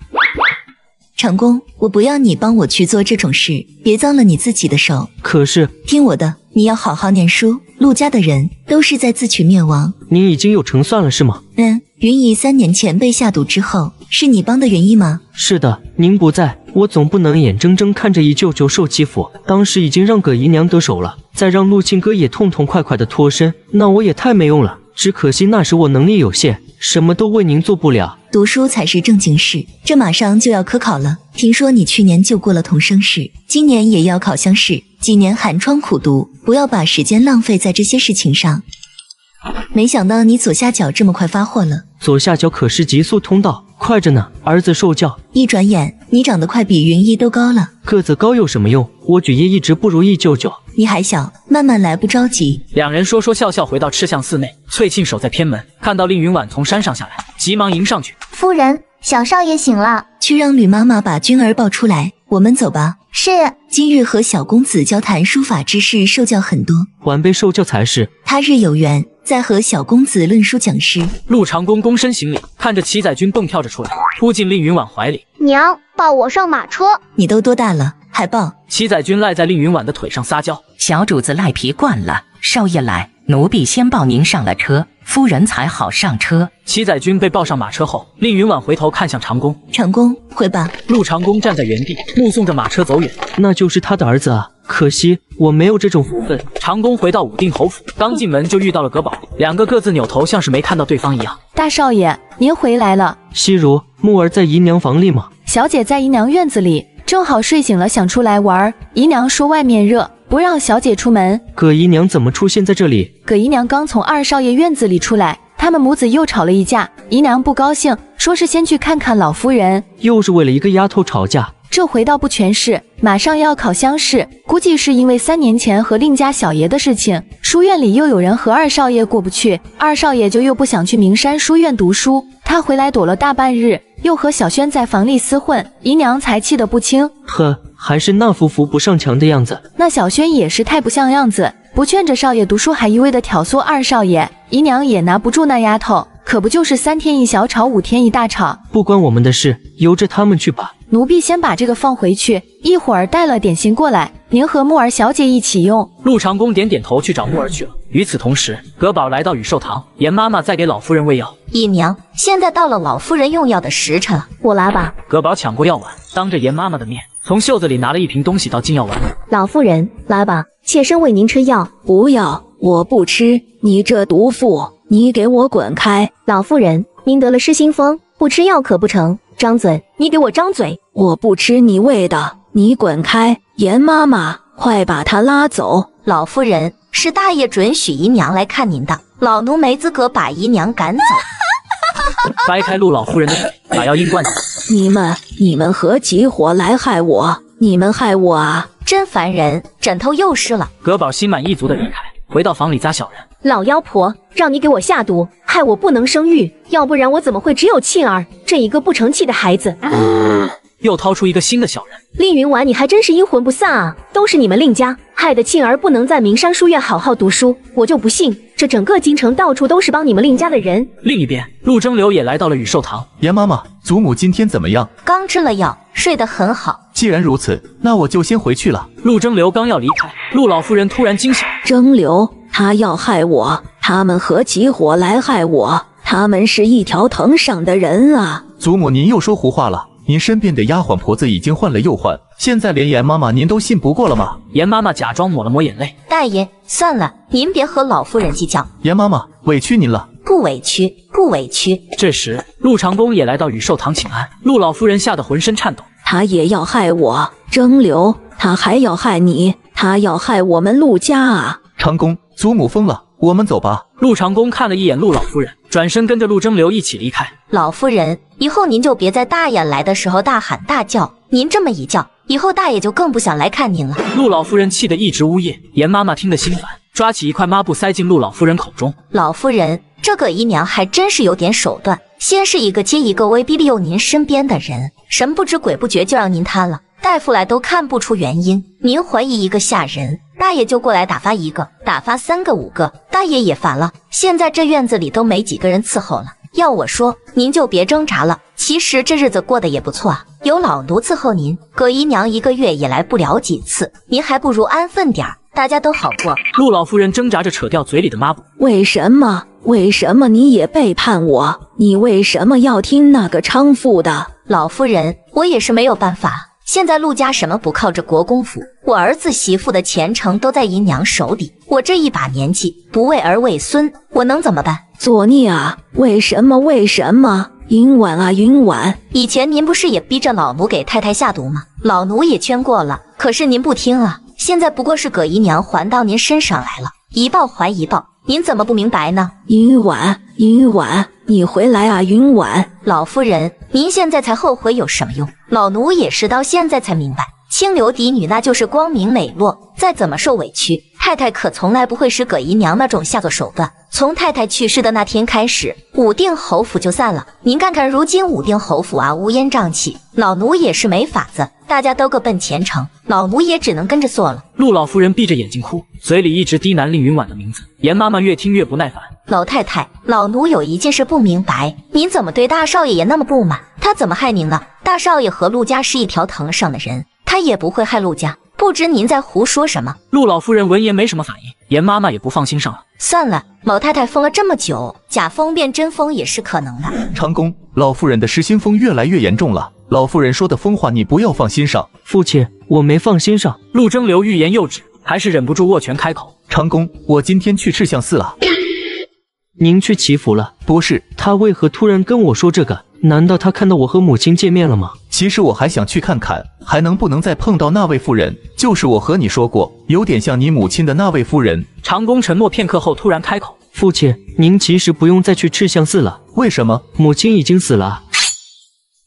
长工，我不要你帮我去做这种事，别脏了你自己的手。可是，听我的，你要好好念书。陆家的人都是在自取灭亡。您已经有成算了是吗？嗯，云姨三年前被下毒之后，是你帮的云姨吗？是的，您不在，我总不能眼睁睁看着一舅舅受欺负。当时已经让葛姨娘得手了，再让陆庆哥也痛痛快快的脱身，那我也太没用了。只可惜那时我能力有限，什么都为您做不了。读书才是正经事，这马上就要科考了。听说你去年就过了同生试，今年也要考乡试，几年寒窗苦读，不要把时间浪费在这些事情上。没想到你左下角这么快发货了。左下角可是极速通道，快着呢。儿子受教，一转眼你长得快比云逸都高了。个子高有什么用？我举业一直不如易舅舅。你还小，慢慢来，不着急。两人说说笑笑回到赤相寺内，翠庆守在偏门，看到令云婉从山上下来，急忙迎上去。夫人，小少爷醒了，去让吕妈妈把君儿抱出来。我们走吧。是。今日和小公子交谈书法之事，受教很多。晚辈受教才是。他日有缘。再和小公子论书讲诗。陆长公躬身行礼，看着齐载君蹦跳着出来，扑进令云婉怀里。娘，抱我上马车。你都多大了，还抱？齐载君赖在令云婉的腿上撒娇。小主子赖皮惯了，少爷来，奴婢先抱您上了车，夫人才好上车。齐载君被抱上马车后，令云婉回头看向长工。长工，回吧。陆长公站在原地，目送着马车走远。那就是他的儿子啊。可惜我没有这种福分。长工回到武定侯府，刚进门就遇到了葛宝，两个各自扭头，像是没看到对方一样。大少爷，您回来了。西如，木儿在姨娘房里吗？小姐在姨娘院子里，正好睡醒了，想出来玩。姨娘说外面热，不让小姐出门。葛姨娘怎么出现在这里？葛姨娘刚从二少爷院子里出来，他们母子又吵了一架。姨娘不高兴，说是先去看看老夫人。又是为了一个丫头吵架。这回倒不全是，马上要考乡试，估计是因为三年前和令家小爷的事情，书院里又有人和二少爷过不去，二少爷就又不想去名山书院读书，他回来躲了大半日，又和小轩在房里厮混，姨娘才气得不轻。呵，还是那副扶不上墙的样子。那小轩也是太不像样子，不劝着少爷读书，还一味的挑唆二少爷，姨娘也拿不住那丫头。可不就是三天一小吵，五天一大吵，不关我们的事，由着他们去吧。奴婢先把这个放回去，一会儿带了点心过来，您和木儿小姐一起用。陆长公点点头，去找木儿去了。与此同时，葛宝来到雨寿堂，严妈妈在给老夫人喂药。姨娘，现在到了老夫人用药的时辰了，我来吧。葛宝抢过药碗，当着严妈妈的面，从袖子里拿了一瓶东西倒进药碗里。老夫人，来吧，妾身为您吃药。不要，我不吃，你这毒妇。你给我滚开！老夫人，您得了失心疯，不吃药可不成。张嘴！你给我张嘴！我不吃你喂的，你滚开！严妈妈，快把他拉走！老夫人，是大爷准许姨娘来看您的，老奴没资格把姨娘赶走。掰开陆老夫人的腿，把药硬灌进。你们，你们合起伙来害我！你们害我啊！真烦人！枕头又湿了。葛宝心满意足的离开。回到房里扎小人。老妖婆，让你给我下毒，害我不能生育，要不然我怎么会只有沁儿这一个不成器的孩子？又掏出一个新的小人。令云婉，你还真是阴魂不散啊！都是你们令家害得沁儿不能在名山书院好好读书，我就不信这整个京城到处都是帮你们令家的人。另一边，陆征流也来到了宇寿堂。严妈妈，祖母今天怎么样？刚吃了药，睡得很好。既然如此，那我就先回去了。陆征流刚要离开，陆老夫人突然惊醒：征流，他要害我，他们合起伙来害我，他们是一条藤上的人啊！祖母，您又说胡话了。您身边的丫鬟婆子已经换了又换，现在连严妈妈您都信不过了吗？严妈妈假装抹了抹眼泪，大爷，算了，您别和老夫人计较。严妈妈，委屈您了。不委屈，不委屈。这时，陆长公也来到羽寿堂请安，陆老夫人吓得浑身颤抖。他也要害我，蒸馏，他还要害你，他要害我们陆家啊！长公，祖母疯了，我们走吧。陆长公看了一眼陆老夫人，转身跟着陆征流一起离开。老夫人，以后您就别在大爷来的时候大喊大叫，您这么一叫，以后大爷就更不想来看您了。陆老夫人气得一直呜咽，严妈妈听得心烦，抓起一块抹布塞进陆老夫人口中。老夫人，这葛姨娘还真是有点手段，先是一个接一个威逼利诱您身边的人，神不知鬼不觉就让您瘫了。大夫来都看不出原因，您怀疑一个下人，大爷就过来打发一个，打发三个五个，大爷也烦了。现在这院子里都没几个人伺候了。要我说，您就别挣扎了。其实这日子过得也不错啊，有老奴伺候您，葛姨娘一个月也来不了几次，您还不如安分点儿，大家都好过。陆老夫人挣扎着扯掉嘴里的抹布，为什么？为什么你也背叛我？你为什么要听那个娼妇的？老夫人，我也是没有办法。现在陆家什么不靠着国公府，我儿子媳妇的前程都在姨娘手里。我这一把年纪，不为儿为孙，我能怎么办？作孽啊！为什么？为什么？云婉啊，云婉，以前您不是也逼着老奴给太太下毒吗？老奴也劝过了，可是您不听啊。现在不过是葛姨娘还到您身上来了，一报还一报，您怎么不明白呢？云婉，云婉，你回来啊，云婉。老夫人，您现在才后悔有什么用？老奴也是到现在才明白，清流嫡女那就是光明磊落，再怎么受委屈，太太可从来不会使葛姨娘那种下作手段。从太太去世的那天开始，武定侯府就散了。您看看如今武定侯府啊，乌烟瘴气，老奴也是没法子，大家都各奔前程，老奴也只能跟着做了。陆老夫人闭着眼睛哭，嘴里一直低喃令云婉的名字。严妈妈越听越不耐烦。老太太，老奴有一件事不明白，您怎么对大少爷也那么不满？他怎么害您了？大少爷和陆家是一条藤上的人，他也不会害陆家。不知您在胡说什么？陆老夫人闻言没什么反应，严妈妈也不放心上了。算了，老太太疯了这么久，假疯变真疯也是可能的。长公，老夫人的失心疯越来越严重了。老夫人说的疯话，你不要放心上。父亲，我没放心上。陆征流欲言又止，还是忍不住握拳开口。长公，我今天去赤象寺了。您去祈福了？不是，他为何突然跟我说这个？难道他看到我和母亲见面了吗？其实我还想去看看，还能不能再碰到那位夫人，就是我和你说过，有点像你母亲的那位夫人。长工沉默片刻后突然开口：“父亲，您其实不用再去赤象寺了。为什么？母亲已经死了。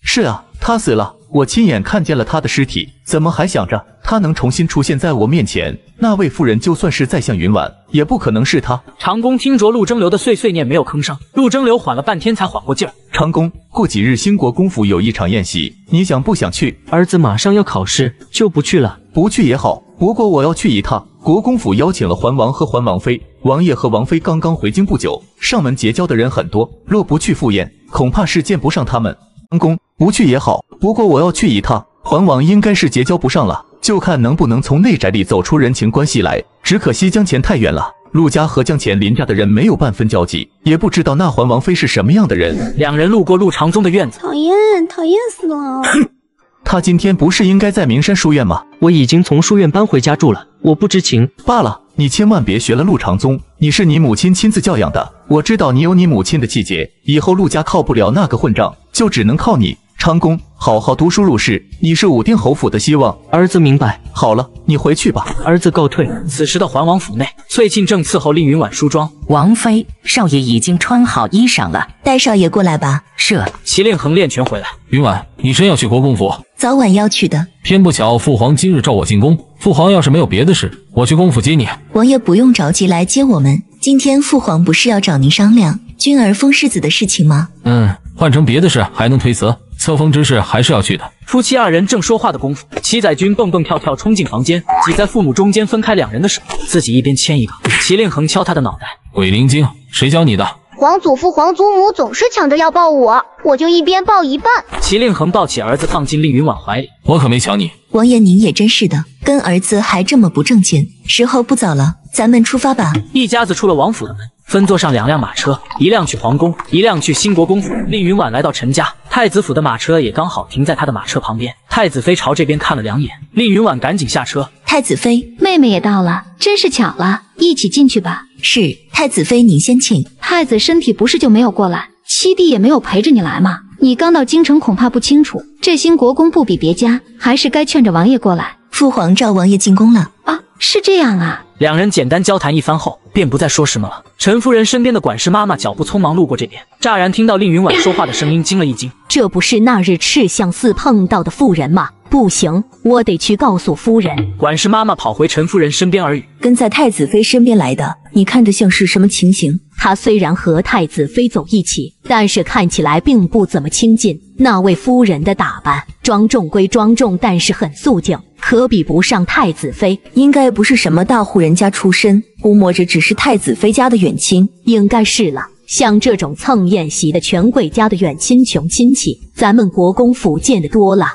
是啊，她死了，我亲眼看见了他的尸体，怎么还想着他能重新出现在我面前？那位妇人就算是再像云婉，也不可能是他。”长工听着陆征流的碎碎念，没有吭声。陆征流缓了半天才缓过劲儿。长工，过几日兴国公府有一场宴席，你想不想去？儿子马上要考试，就不去了。不去也好，不过我要去一趟。国公府邀请了桓王和桓王妃，王爷和王妃刚刚回京不久，上门结交的人很多，若不去赴宴，恐怕是见不上他们。长公，不去也好，不过我要去一趟。桓王应该是结交不上了，就看能不能从内宅里走出人情关系来。只可惜江前太远了。陆家和江前林家的人没有半分交集，也不知道那桓王妃是什么样的人。两人路过陆长宗的院子，讨厌，讨厌死了！他今天不是应该在名山书院吗？我已经从书院搬回家住了，我不知情罢了。你千万别学了陆长宗，你是你母亲亲自教养的，我知道你有你母亲的气节，以后陆家靠不了那个混账，就只能靠你。长公，好好读书入仕，你是武定侯府的希望。儿子明白。好了，你回去吧。儿子告退。此时的桓王府内，翠庆正伺候令云婉梳妆。王妃，少爷已经穿好衣裳了，带少爷过来吧。是。齐令恒练拳回来。云婉，你真要去国公府？早晚要去的。偏不巧，父皇今日召我进宫。父皇要是没有别的事，我去公府接你。王爷不用着急来接我们。今天父皇不是要找您商量君儿封世子的事情吗？嗯，换成别的事还能推辞，册封之事还是要去的。夫妻二人正说话的功夫，齐载君蹦蹦跳跳冲进房间，挤在父母中间分开两人的手，自己一边牵一个。齐令恒敲他的脑袋：“鬼灵精，谁教你的？”皇祖父、皇祖母总是抢着要抱我，我就一边抱一半。齐令恒抱起儿子放进令云婉怀里：“我可没抢你。”王爷您也真是的，跟儿子还这么不正经。时候不早了，咱们出发吧。一家子出了王府的门。分坐上两辆马车，一辆去皇宫，一辆去兴国公府。令云婉来到陈家，太子府的马车也刚好停在他的马车旁边。太子妃朝这边看了两眼，令云婉赶紧下车。太子妃，妹妹也到了，真是巧了，一起进去吧。是，太子妃您先请。太子身体不是就没有过来，七弟也没有陪着你来吗？你刚到京城，恐怕不清楚，这兴国公不比别家，还是该劝着王爷过来。父皇召王爷进宫了啊，是这样啊。两人简单交谈一番后，便不再说什么了。陈夫人身边的管事妈妈脚步匆忙路过这边，乍然听到令云婉说话的声音，惊了一惊。这不是那日赤相寺碰到的妇人吗？不行，我得去告诉夫人。管事妈妈跑回陈夫人身边而已：“跟在太子妃身边来的，你看着像是什么情形？”她虽然和太子妃走一起，但是看起来并不怎么亲近。那位夫人的打扮庄重归庄重，但是很素净，可比不上太子妃。应该不是什么大户人家出身，估摸着只是太子妃家的远亲。应该是了。像这种蹭宴席的权贵家的远亲穷亲戚，咱们国公府见得多了。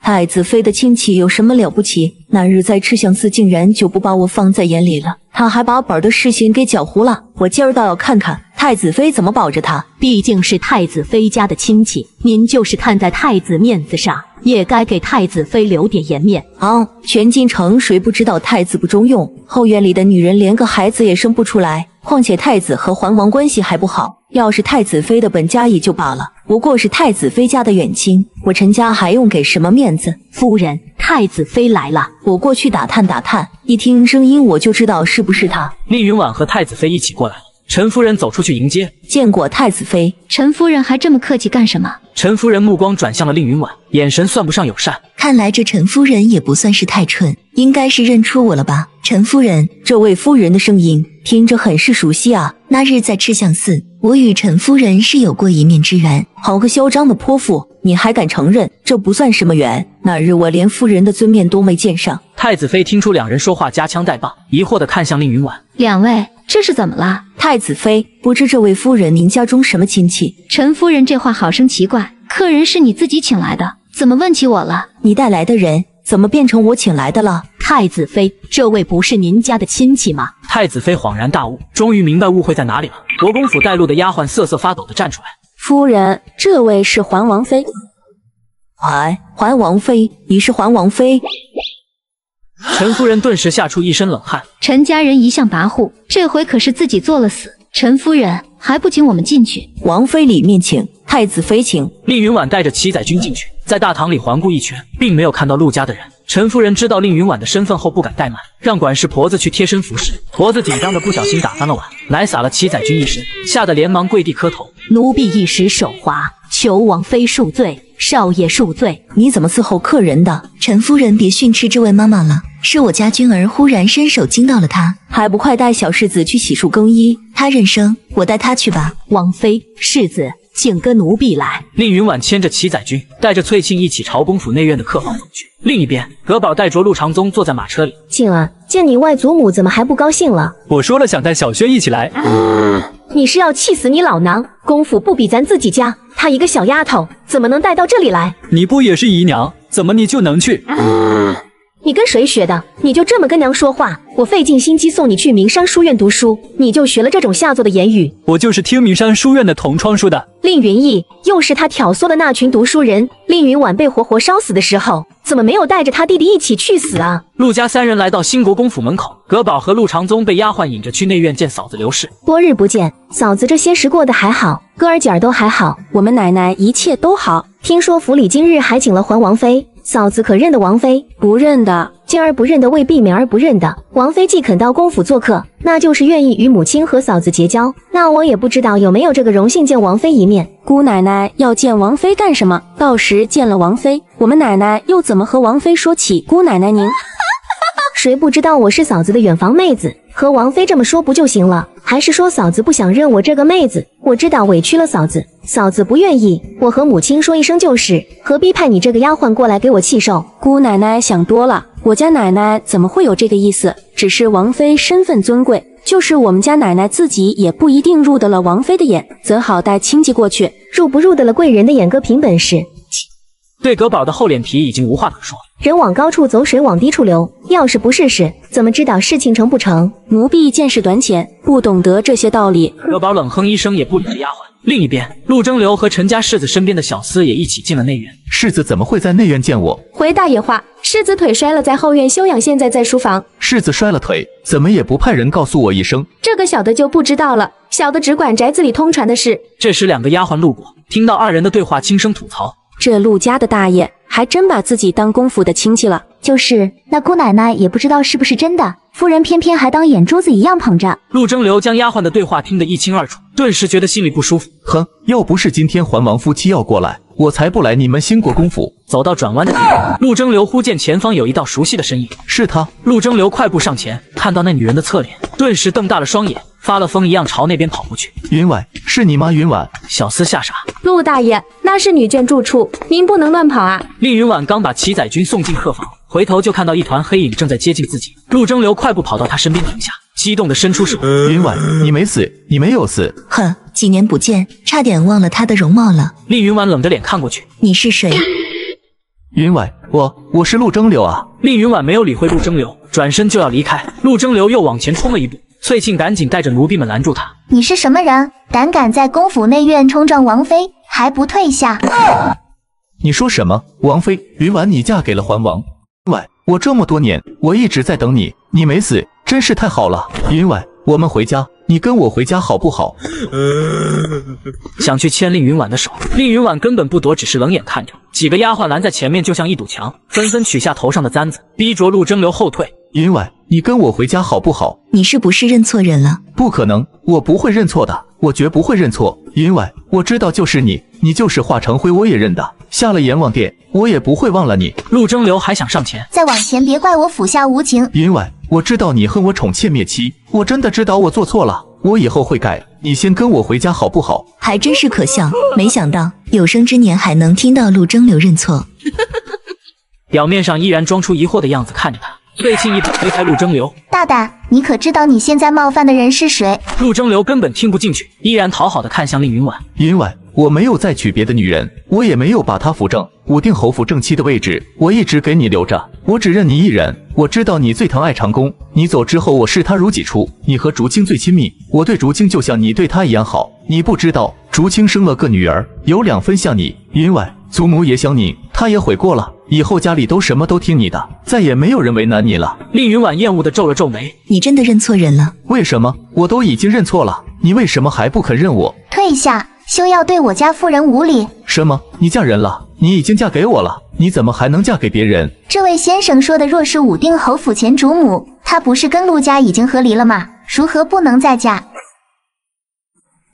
太子妃的亲戚有什么了不起？那日在赤相寺，竟然就不把我放在眼里了。他还把本儿的事情给搅糊了。我今儿倒要看看太子妃怎么保着他。毕竟是太子妃家的亲戚，您就是看在太子面子上，也该给太子妃留点颜面啊！全京城谁不知道太子不中用？后院里的女人连个孩子也生不出来。况且太子和桓王关系还不好，要是太子妃的本家也就罢了，不过是太子妃家的远亲，我陈家还用给什么面子？夫人，太子妃来了，我过去打探打探，一听声音我就知道是不是她。令云婉和太子妃一起过来，陈夫人走出去迎接，见过太子妃。陈夫人还这么客气干什么？陈夫人目光转向了令云婉，眼神算不上友善。看来这陈夫人也不算是太蠢，应该是认出我了吧？陈夫人，这位夫人的声音听着很是熟悉啊！那日在赤相寺，我与陈夫人是有过一面之缘。好个嚣张的泼妇，你还敢承认？这不算什么缘。那日我连夫人的尊面都没见上。太子妃听出两人说话夹枪带棒，疑惑的看向令云婉。两位，这是怎么了？太子妃，不知这位夫人您家中什么亲戚？陈夫人这话好生奇怪，客人是你自己请来的，怎么问起我了？你带来的人。怎么变成我请来的了？太子妃，这位不是您家的亲戚吗？太子妃恍然大悟，终于明白误会在哪里了。国公府带路的丫鬟瑟瑟发抖的站出来：“夫人，这位是桓王妃。”哎，桓王妃，你是桓王妃？陈夫人顿时吓出一身冷汗。陈家人一向跋扈，这回可是自己做了死。陈夫人还不请我们进去？王妃里面请，太子妃请。令云婉带着齐载君进去。在大堂里环顾一圈，并没有看到陆家的人。陈夫人知道令云婉的身份后，不敢怠慢，让管事婆子去贴身服侍。婆子紧张的不小心打翻了碗，来洒了齐载君一身，吓得连忙跪地磕头。奴婢一时手滑，求王妃恕罪，少爷恕罪。你怎么伺候客人的？陈夫人别训斥这位妈妈了，是我家君儿忽然伸手惊到了她，还不快带小世子去洗漱更衣？她认生，我带她去吧。王妃，世子。请跟奴婢来。令云婉牵着齐载君，带着翠庆一起朝公府内院的客房走去。另一边，葛宝带着陆长宗坐在马车里。静儿，见你外祖母怎么还不高兴了？我说了想带小轩一起来。你是要气死你老娘？公府不比咱自己家，她一个小丫头怎么能带到这里来？你不也是姨娘？怎么你就能去？你跟谁学的？你就这么跟娘说话？我费尽心机送你去名山书院读书，你就学了这种下作的言语？我就是听名山书院的同窗说的。令云逸，又是他挑唆的那群读书人。令云晚被活活烧死的时候，怎么没有带着他弟弟一起去死啊？陆家三人来到兴国公府门口，葛宝和陆长宗被丫鬟引着去内院见嫂子刘氏。多日不见，嫂子这些时过得还好？哥儿姐儿都还好？我们奶奶一切都好。听说府里今日还请了桓王妃，嫂子可认得王妃？不认得。静儿不认得，未必敏儿不认得。王妃既肯到公府做客，那就是愿意与母亲和嫂子结交。那我也不知道有没有这个荣幸见王妃一面。姑奶奶要见王妃干什么？到时见了王妃，我们奶奶又怎么和王妃说起姑奶奶您？谁不知道我是嫂子的远房妹子？和王妃这么说不就行了？还是说嫂子不想认我这个妹子？我知道委屈了嫂子，嫂子不愿意，我和母亲说一声就是，何必派你这个丫鬟过来给我气受？姑奶奶想多了，我家奶奶怎么会有这个意思？只是王妃身份尊贵，就是我们家奶奶自己也不一定入得了王妃的眼，怎好带亲戚过去？入不入得了贵人的眼，各凭本事。对葛宝的厚脸皮已经无话可说。人往高处走，水往低处流。要是不试试，怎么知道事情成不成？奴婢见识短浅，不懂得这些道理。葛宝冷哼一声，也不理这丫鬟。另一边，陆征流和陈家世子身边的小厮也一起进了内院。世子怎么会在内院见我？回大爷话，世子腿摔了，在后院休养，现在在书房。世子摔了腿，怎么也不派人告诉我一声？这个小的就不知道了，小的只管宅子里通传的事。这时，两个丫鬟路过，听到二人的对话，轻声吐槽。这陆家的大爷还真把自己当公府的亲戚了。就是那姑奶奶也不知道是不是真的，夫人偏偏还当眼珠子一样捧着。陆征流将丫鬟的对话听得一清二楚，顿时觉得心里不舒服。哼，要不是今天桓王夫妻要过来，我才不来你们兴国公府。走到转弯的地方，陆征流忽见前方有一道熟悉的身影，是他。陆征流快步上前，看到那女人的侧脸，顿时瞪大了双眼。发了疯一样朝那边跑过去。云婉，是你吗？云婉，小厮吓傻。陆大爷，那是女眷住处，您不能乱跑啊！令云婉刚把齐载君送进客房，回头就看到一团黑影正在接近自己。陆征流快步跑到他身边停下，激动的伸出手。云婉，你没死，你没有死。哼，几年不见，差点忘了他的容貌了。令云婉冷着脸看过去，你是谁？云婉，我我是陆征流啊。令云婉没有理会陆征流，转身就要离开。陆征流又往前冲了一步。翠庆赶紧带着奴婢们拦住他。你是什么人？胆敢在公府内院冲撞王妃，还不退下？你说什么？王妃云婉，你嫁给了桓王。婉，我这么多年，我一直在等你，你没死，真是太好了。云婉，我们回家，你跟我回家好不好？想去牵令云婉的手，令云婉根本不躲，只是冷眼看着。几个丫鬟拦在前面，就像一堵墙，纷纷取下头上的簪子，逼着陆征流后退。云婉。你跟我回家好不好？你是不是认错人了？不可能，我不会认错的，我绝不会认错。云婉，我知道就是你，你就是化成灰，我也认的。下了阎王殿，我也不会忘了你。陆征流还想上前，再往前，别怪我府下无情。云婉，我知道你恨我宠妾灭妻，我真的知道我做错了，我以后会改。你先跟我回家好不好？还真是可笑，没想到有生之年还能听到陆征流认错。表面上依然装出疑惑的样子看着他。翠庆一把推开陆征流，大胆！你可知道你现在冒犯的人是谁？陆征流根本听不进去，依然讨好的看向令云婉。云婉，我没有再娶别的女人，我也没有把她扶正。武定侯府正妻的位置，我一直给你留着，我只认你一人。我知道你最疼爱长公，你走之后，我视他如己出。你和竹青最亲密，我对竹青就像你对他一样好。你不知道，竹青生了个女儿，有两分像你。云婉，祖母也想你，她也悔过了。以后家里都什么都听你的，再也没有人为难你了。令云婉厌恶的皱了皱眉：“你真的认错人了？为什么？我都已经认错了，你为什么还不肯认我？退下，休要对我家夫人无礼。什么？你嫁人了？你已经嫁给我了？你怎么还能嫁给别人？这位先生说的，若是武定侯府前主母，她不是跟陆家已经和离了吗？如何不能再嫁？”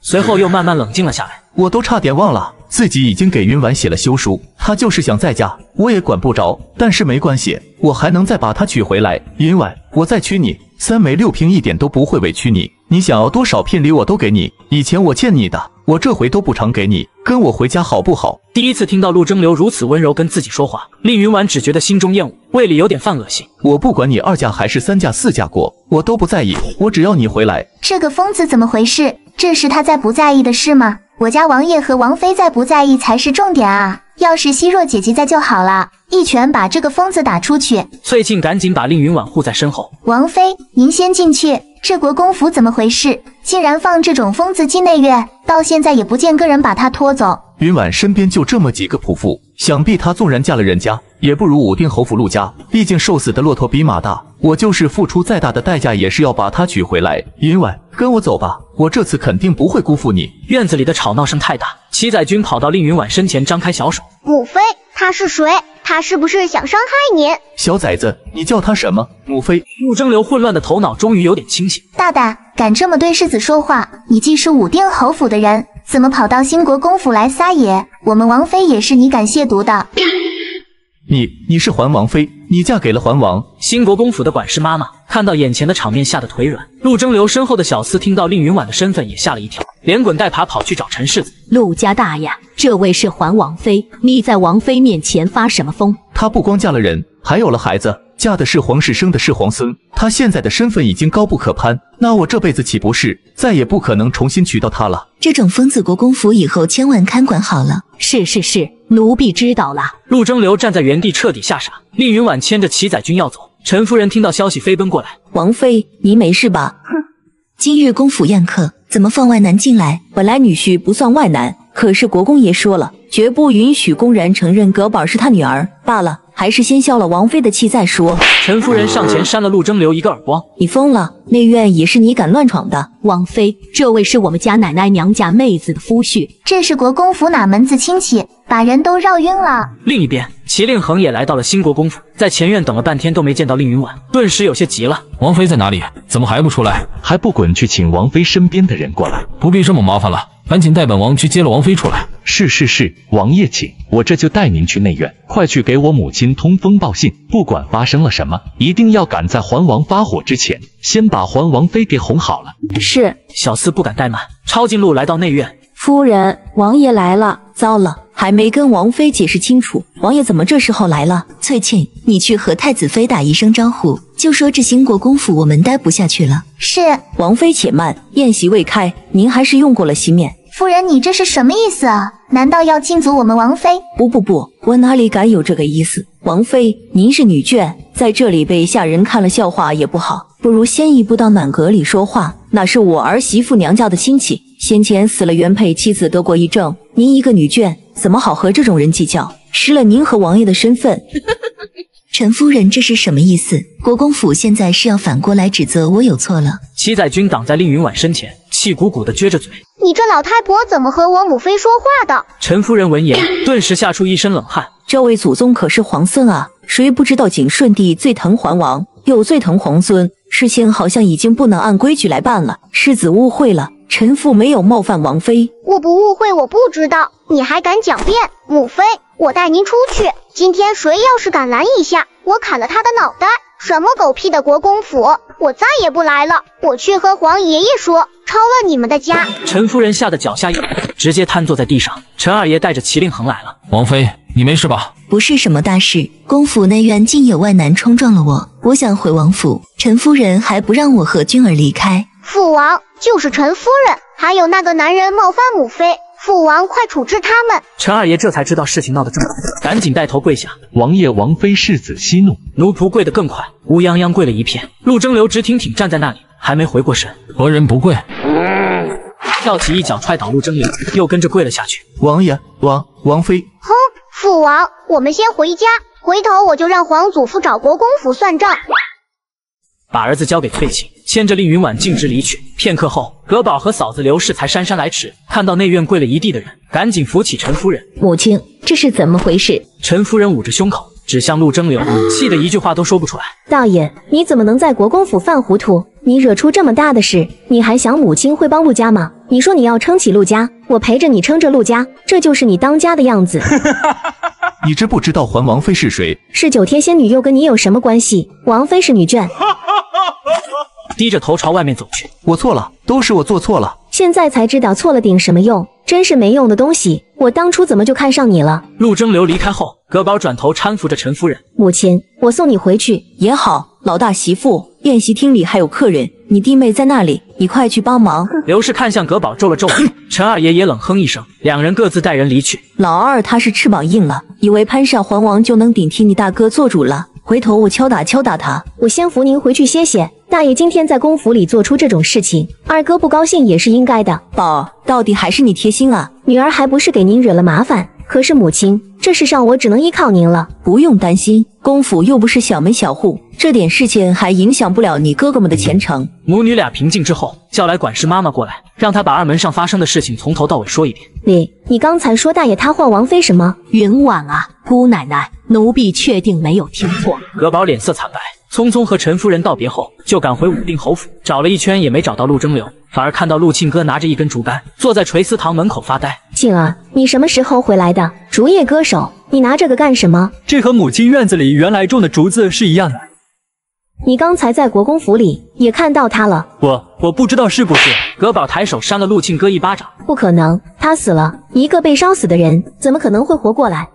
随后又慢慢冷静了下来。我都差点忘了。自己已经给云婉写了休书，她就是想再嫁，我也管不着。但是没关系，我还能再把她娶回来。云婉，我再娶你，三媒六聘一点都不会委屈你。你想要多少聘礼我都给你。以前我欠你的，我这回都补偿给你。跟我回家好不好？第一次听到陆征流如此温柔跟自己说话，令云婉只觉得心中厌恶，胃里有点犯恶心。我不管你二嫁还是三嫁四嫁过，我都不在意，我只要你回来。这个疯子怎么回事？这是他在不在意的事吗？我家王爷和王妃在不在意才是重点啊！要是希若姐姐在就好了，一拳把这个疯子打出去。翠庆赶紧把令云婉护在身后。王妃，您先进去。这国公府怎么回事？竟然放这种疯子进内院，到现在也不见个人把他拖走。云婉身边就这么几个仆妇，想必她纵然嫁了人家，也不如武定侯府陆家。毕竟瘦死的骆驼比马大，我就是付出再大的代价，也是要把她娶回来。云婉，跟我走吧，我这次肯定不会辜负你。院子里的吵闹声太大，七仔君跑到令云婉身前，张开小手。母妃，他是谁？他是不是想伤害你？小崽子，你叫他什么？母妃。陆征流混乱的头脑终于有点清醒。大胆，敢这么对世子说话！你既是武定侯府的人，怎么跑到兴国公府来撒野？我们王妃也是你敢亵渎的。你你是桓王妃，你嫁给了桓王。兴国公府的管事妈妈看到眼前的场面，吓得腿软。陆征流身后的小厮听到令云婉的身份，也吓了一跳，连滚带爬跑去找陈世子。陆家大呀，这位是桓王妃，你在王妃面前发什么疯？她不光嫁了人，还有了孩子，嫁的是皇室，生的是皇孙。他现在的身份已经高不可攀，那我这辈子岂不是再也不可能重新娶到她了？这种疯子国公府以后千万看管好了。是是是，奴婢知道了。陆征流站在原地，彻底吓傻。令云婉牵着齐载君要走，陈夫人听到消息飞奔过来：“王妃，您没事吧？”哼，今日公府宴客，怎么放外男进来？本来女婿不算外男，可是国公爷说了，绝不允许公然承认葛宝是他女儿。罢了。还是先消了王妃的气再说。陈夫人上前扇了陆征流一个耳光：“你疯了！内院也是你敢乱闯的。”王妃，这位是我们家奶奶娘家妹子的夫婿，这是国公府哪门子亲戚，把人都绕晕了。另一边，齐令恒也来到了新国公府，在前院等了半天都没见到令云婉，顿时有些急了：“王妃在哪里？怎么还不出来？还不滚去请王妃身边的人过来！不必这么麻烦了。”赶紧带本王去接了王妃出来。是是是，王爷请，我这就带您去内院。快去给我母亲通风报信，不管发生了什么，一定要赶在桓王发火之前，先把桓王妃给哄好了。是，小厮不敢怠慢，抄近路来到内院。夫人，王爷来了。糟了，还没跟王妃解释清楚，王爷怎么这时候来了？翠庆，你去和太子妃打一声招呼，就说这兴国公府我们待不下去了。是，王妃且慢，宴席未开，您还是用过了席面。夫人，你这是什么意思啊？难道要禁足我们王妃？不不不，我哪里敢有这个意思？王妃，您是女眷，在这里被下人看了笑话也不好，不如先一步到暖阁里说话。那是我儿媳妇娘家的亲戚，先前死了原配妻子得过一症，您一个女眷，怎么好和这种人计较？失了您和王爷的身份。陈夫人，这是什么意思？国公府现在是要反过来指责我有错了？七载君挡在令云婉身前，气鼓鼓的撅着嘴：“你这老太婆怎么和我母妃说话的？”陈夫人闻言，顿时吓出一身冷汗。这位祖宗可是皇孙啊，谁不知道景顺帝最疼桓王，又最疼皇孙？事情好像已经不能按规矩来办了，世子误会了，臣妇没有冒犯王妃。我不误会我不知道，你还敢狡辩？母妃，我带您出去。今天谁要是敢拦一下，我砍了他的脑袋！什么狗屁的国公府，我再也不来了！我去和皇爷爷说，抄了你们的家！陈夫人吓得脚下一软，直接瘫坐在地上。陈二爷带着麒麟恒来了。王妃，你没事吧？不是什么大事，公府内院竟有外男冲撞了我，我想回王府，陈夫人还不让我和君儿离开。父王就是陈夫人，还有那个男人冒犯母妃。父王，快处置他们！陈二爷这才知道事情闹得这么大，赶紧带头跪下。王爷、王妃，世子息怒。奴仆跪得更快，乌泱泱跪了一片。陆征流直挺挺站在那里，还没回过神。何人不跪？跳起一脚踹倒陆征流，又跟着跪了下去。王爷、王王妃。哼，父王，我们先回家，回头我就让皇祖父找国公府算账。把儿子交给翠庆，牵着令云婉径直离去。片刻后，葛宝和嫂子刘氏才姗姗来迟，看到内院跪了一地的人，赶紧扶起陈夫人。母亲，这是怎么回事？陈夫人捂着胸口，指向陆征流，气得一句话都说不出来。大爷，你怎么能在国公府犯糊涂？你惹出这么大的事，你还想母亲会帮陆家吗？你说你要撑起陆家，我陪着你撑着陆家，这就是你当家的样子。你知不知道还王妃是谁？是九天仙女，又跟你有什么关系？王妃是女眷。低着头朝外面走去。我错了，都是我做错了。现在才知道错了顶什么用，真是没用的东西。我当初怎么就看上你了？陆征流离开后，葛宝转头搀扶着陈夫人。母亲，我送你回去也好。老大媳妇，宴席厅里还有客人，你弟妹在那里，你快去帮忙。刘氏看向葛宝，皱了皱眉。陈二爷也冷哼一声，两人各自带人离去。老二他是翅膀硬了，以为攀上桓王就能顶替你大哥做主了。回头我敲打敲打他。我先扶您回去歇歇。大爷今天在公府里做出这种事情，二哥不高兴也是应该的。宝，到底还是你贴心啊！女儿还不是给您惹了麻烦。可是母亲，这世上我只能依靠您了。不用担心，公府又不是小门小户，这点事情还影响不了你哥哥们的前程。母女俩平静之后，叫来管事妈妈过来，让她把二门上发生的事情从头到尾说一遍。你，你刚才说大爷他换王妃什么？云婉啊，姑奶奶，奴婢确定没有听错。葛宝脸色惨白。匆匆和陈夫人道别后，就赶回武定侯府，找了一圈也没找到陆征流，反而看到陆庆哥拿着一根竹竿，坐在垂丝堂门口发呆。庆儿，你什么时候回来的？竹叶歌手，你拿这个干什么？这和母亲院子里原来种的竹子是一样的。你刚才在国公府里也看到他了？我我不知道是不是。葛宝抬手扇了陆庆哥一巴掌。不可能，他死了，一个被烧死的人怎么可能会活过来？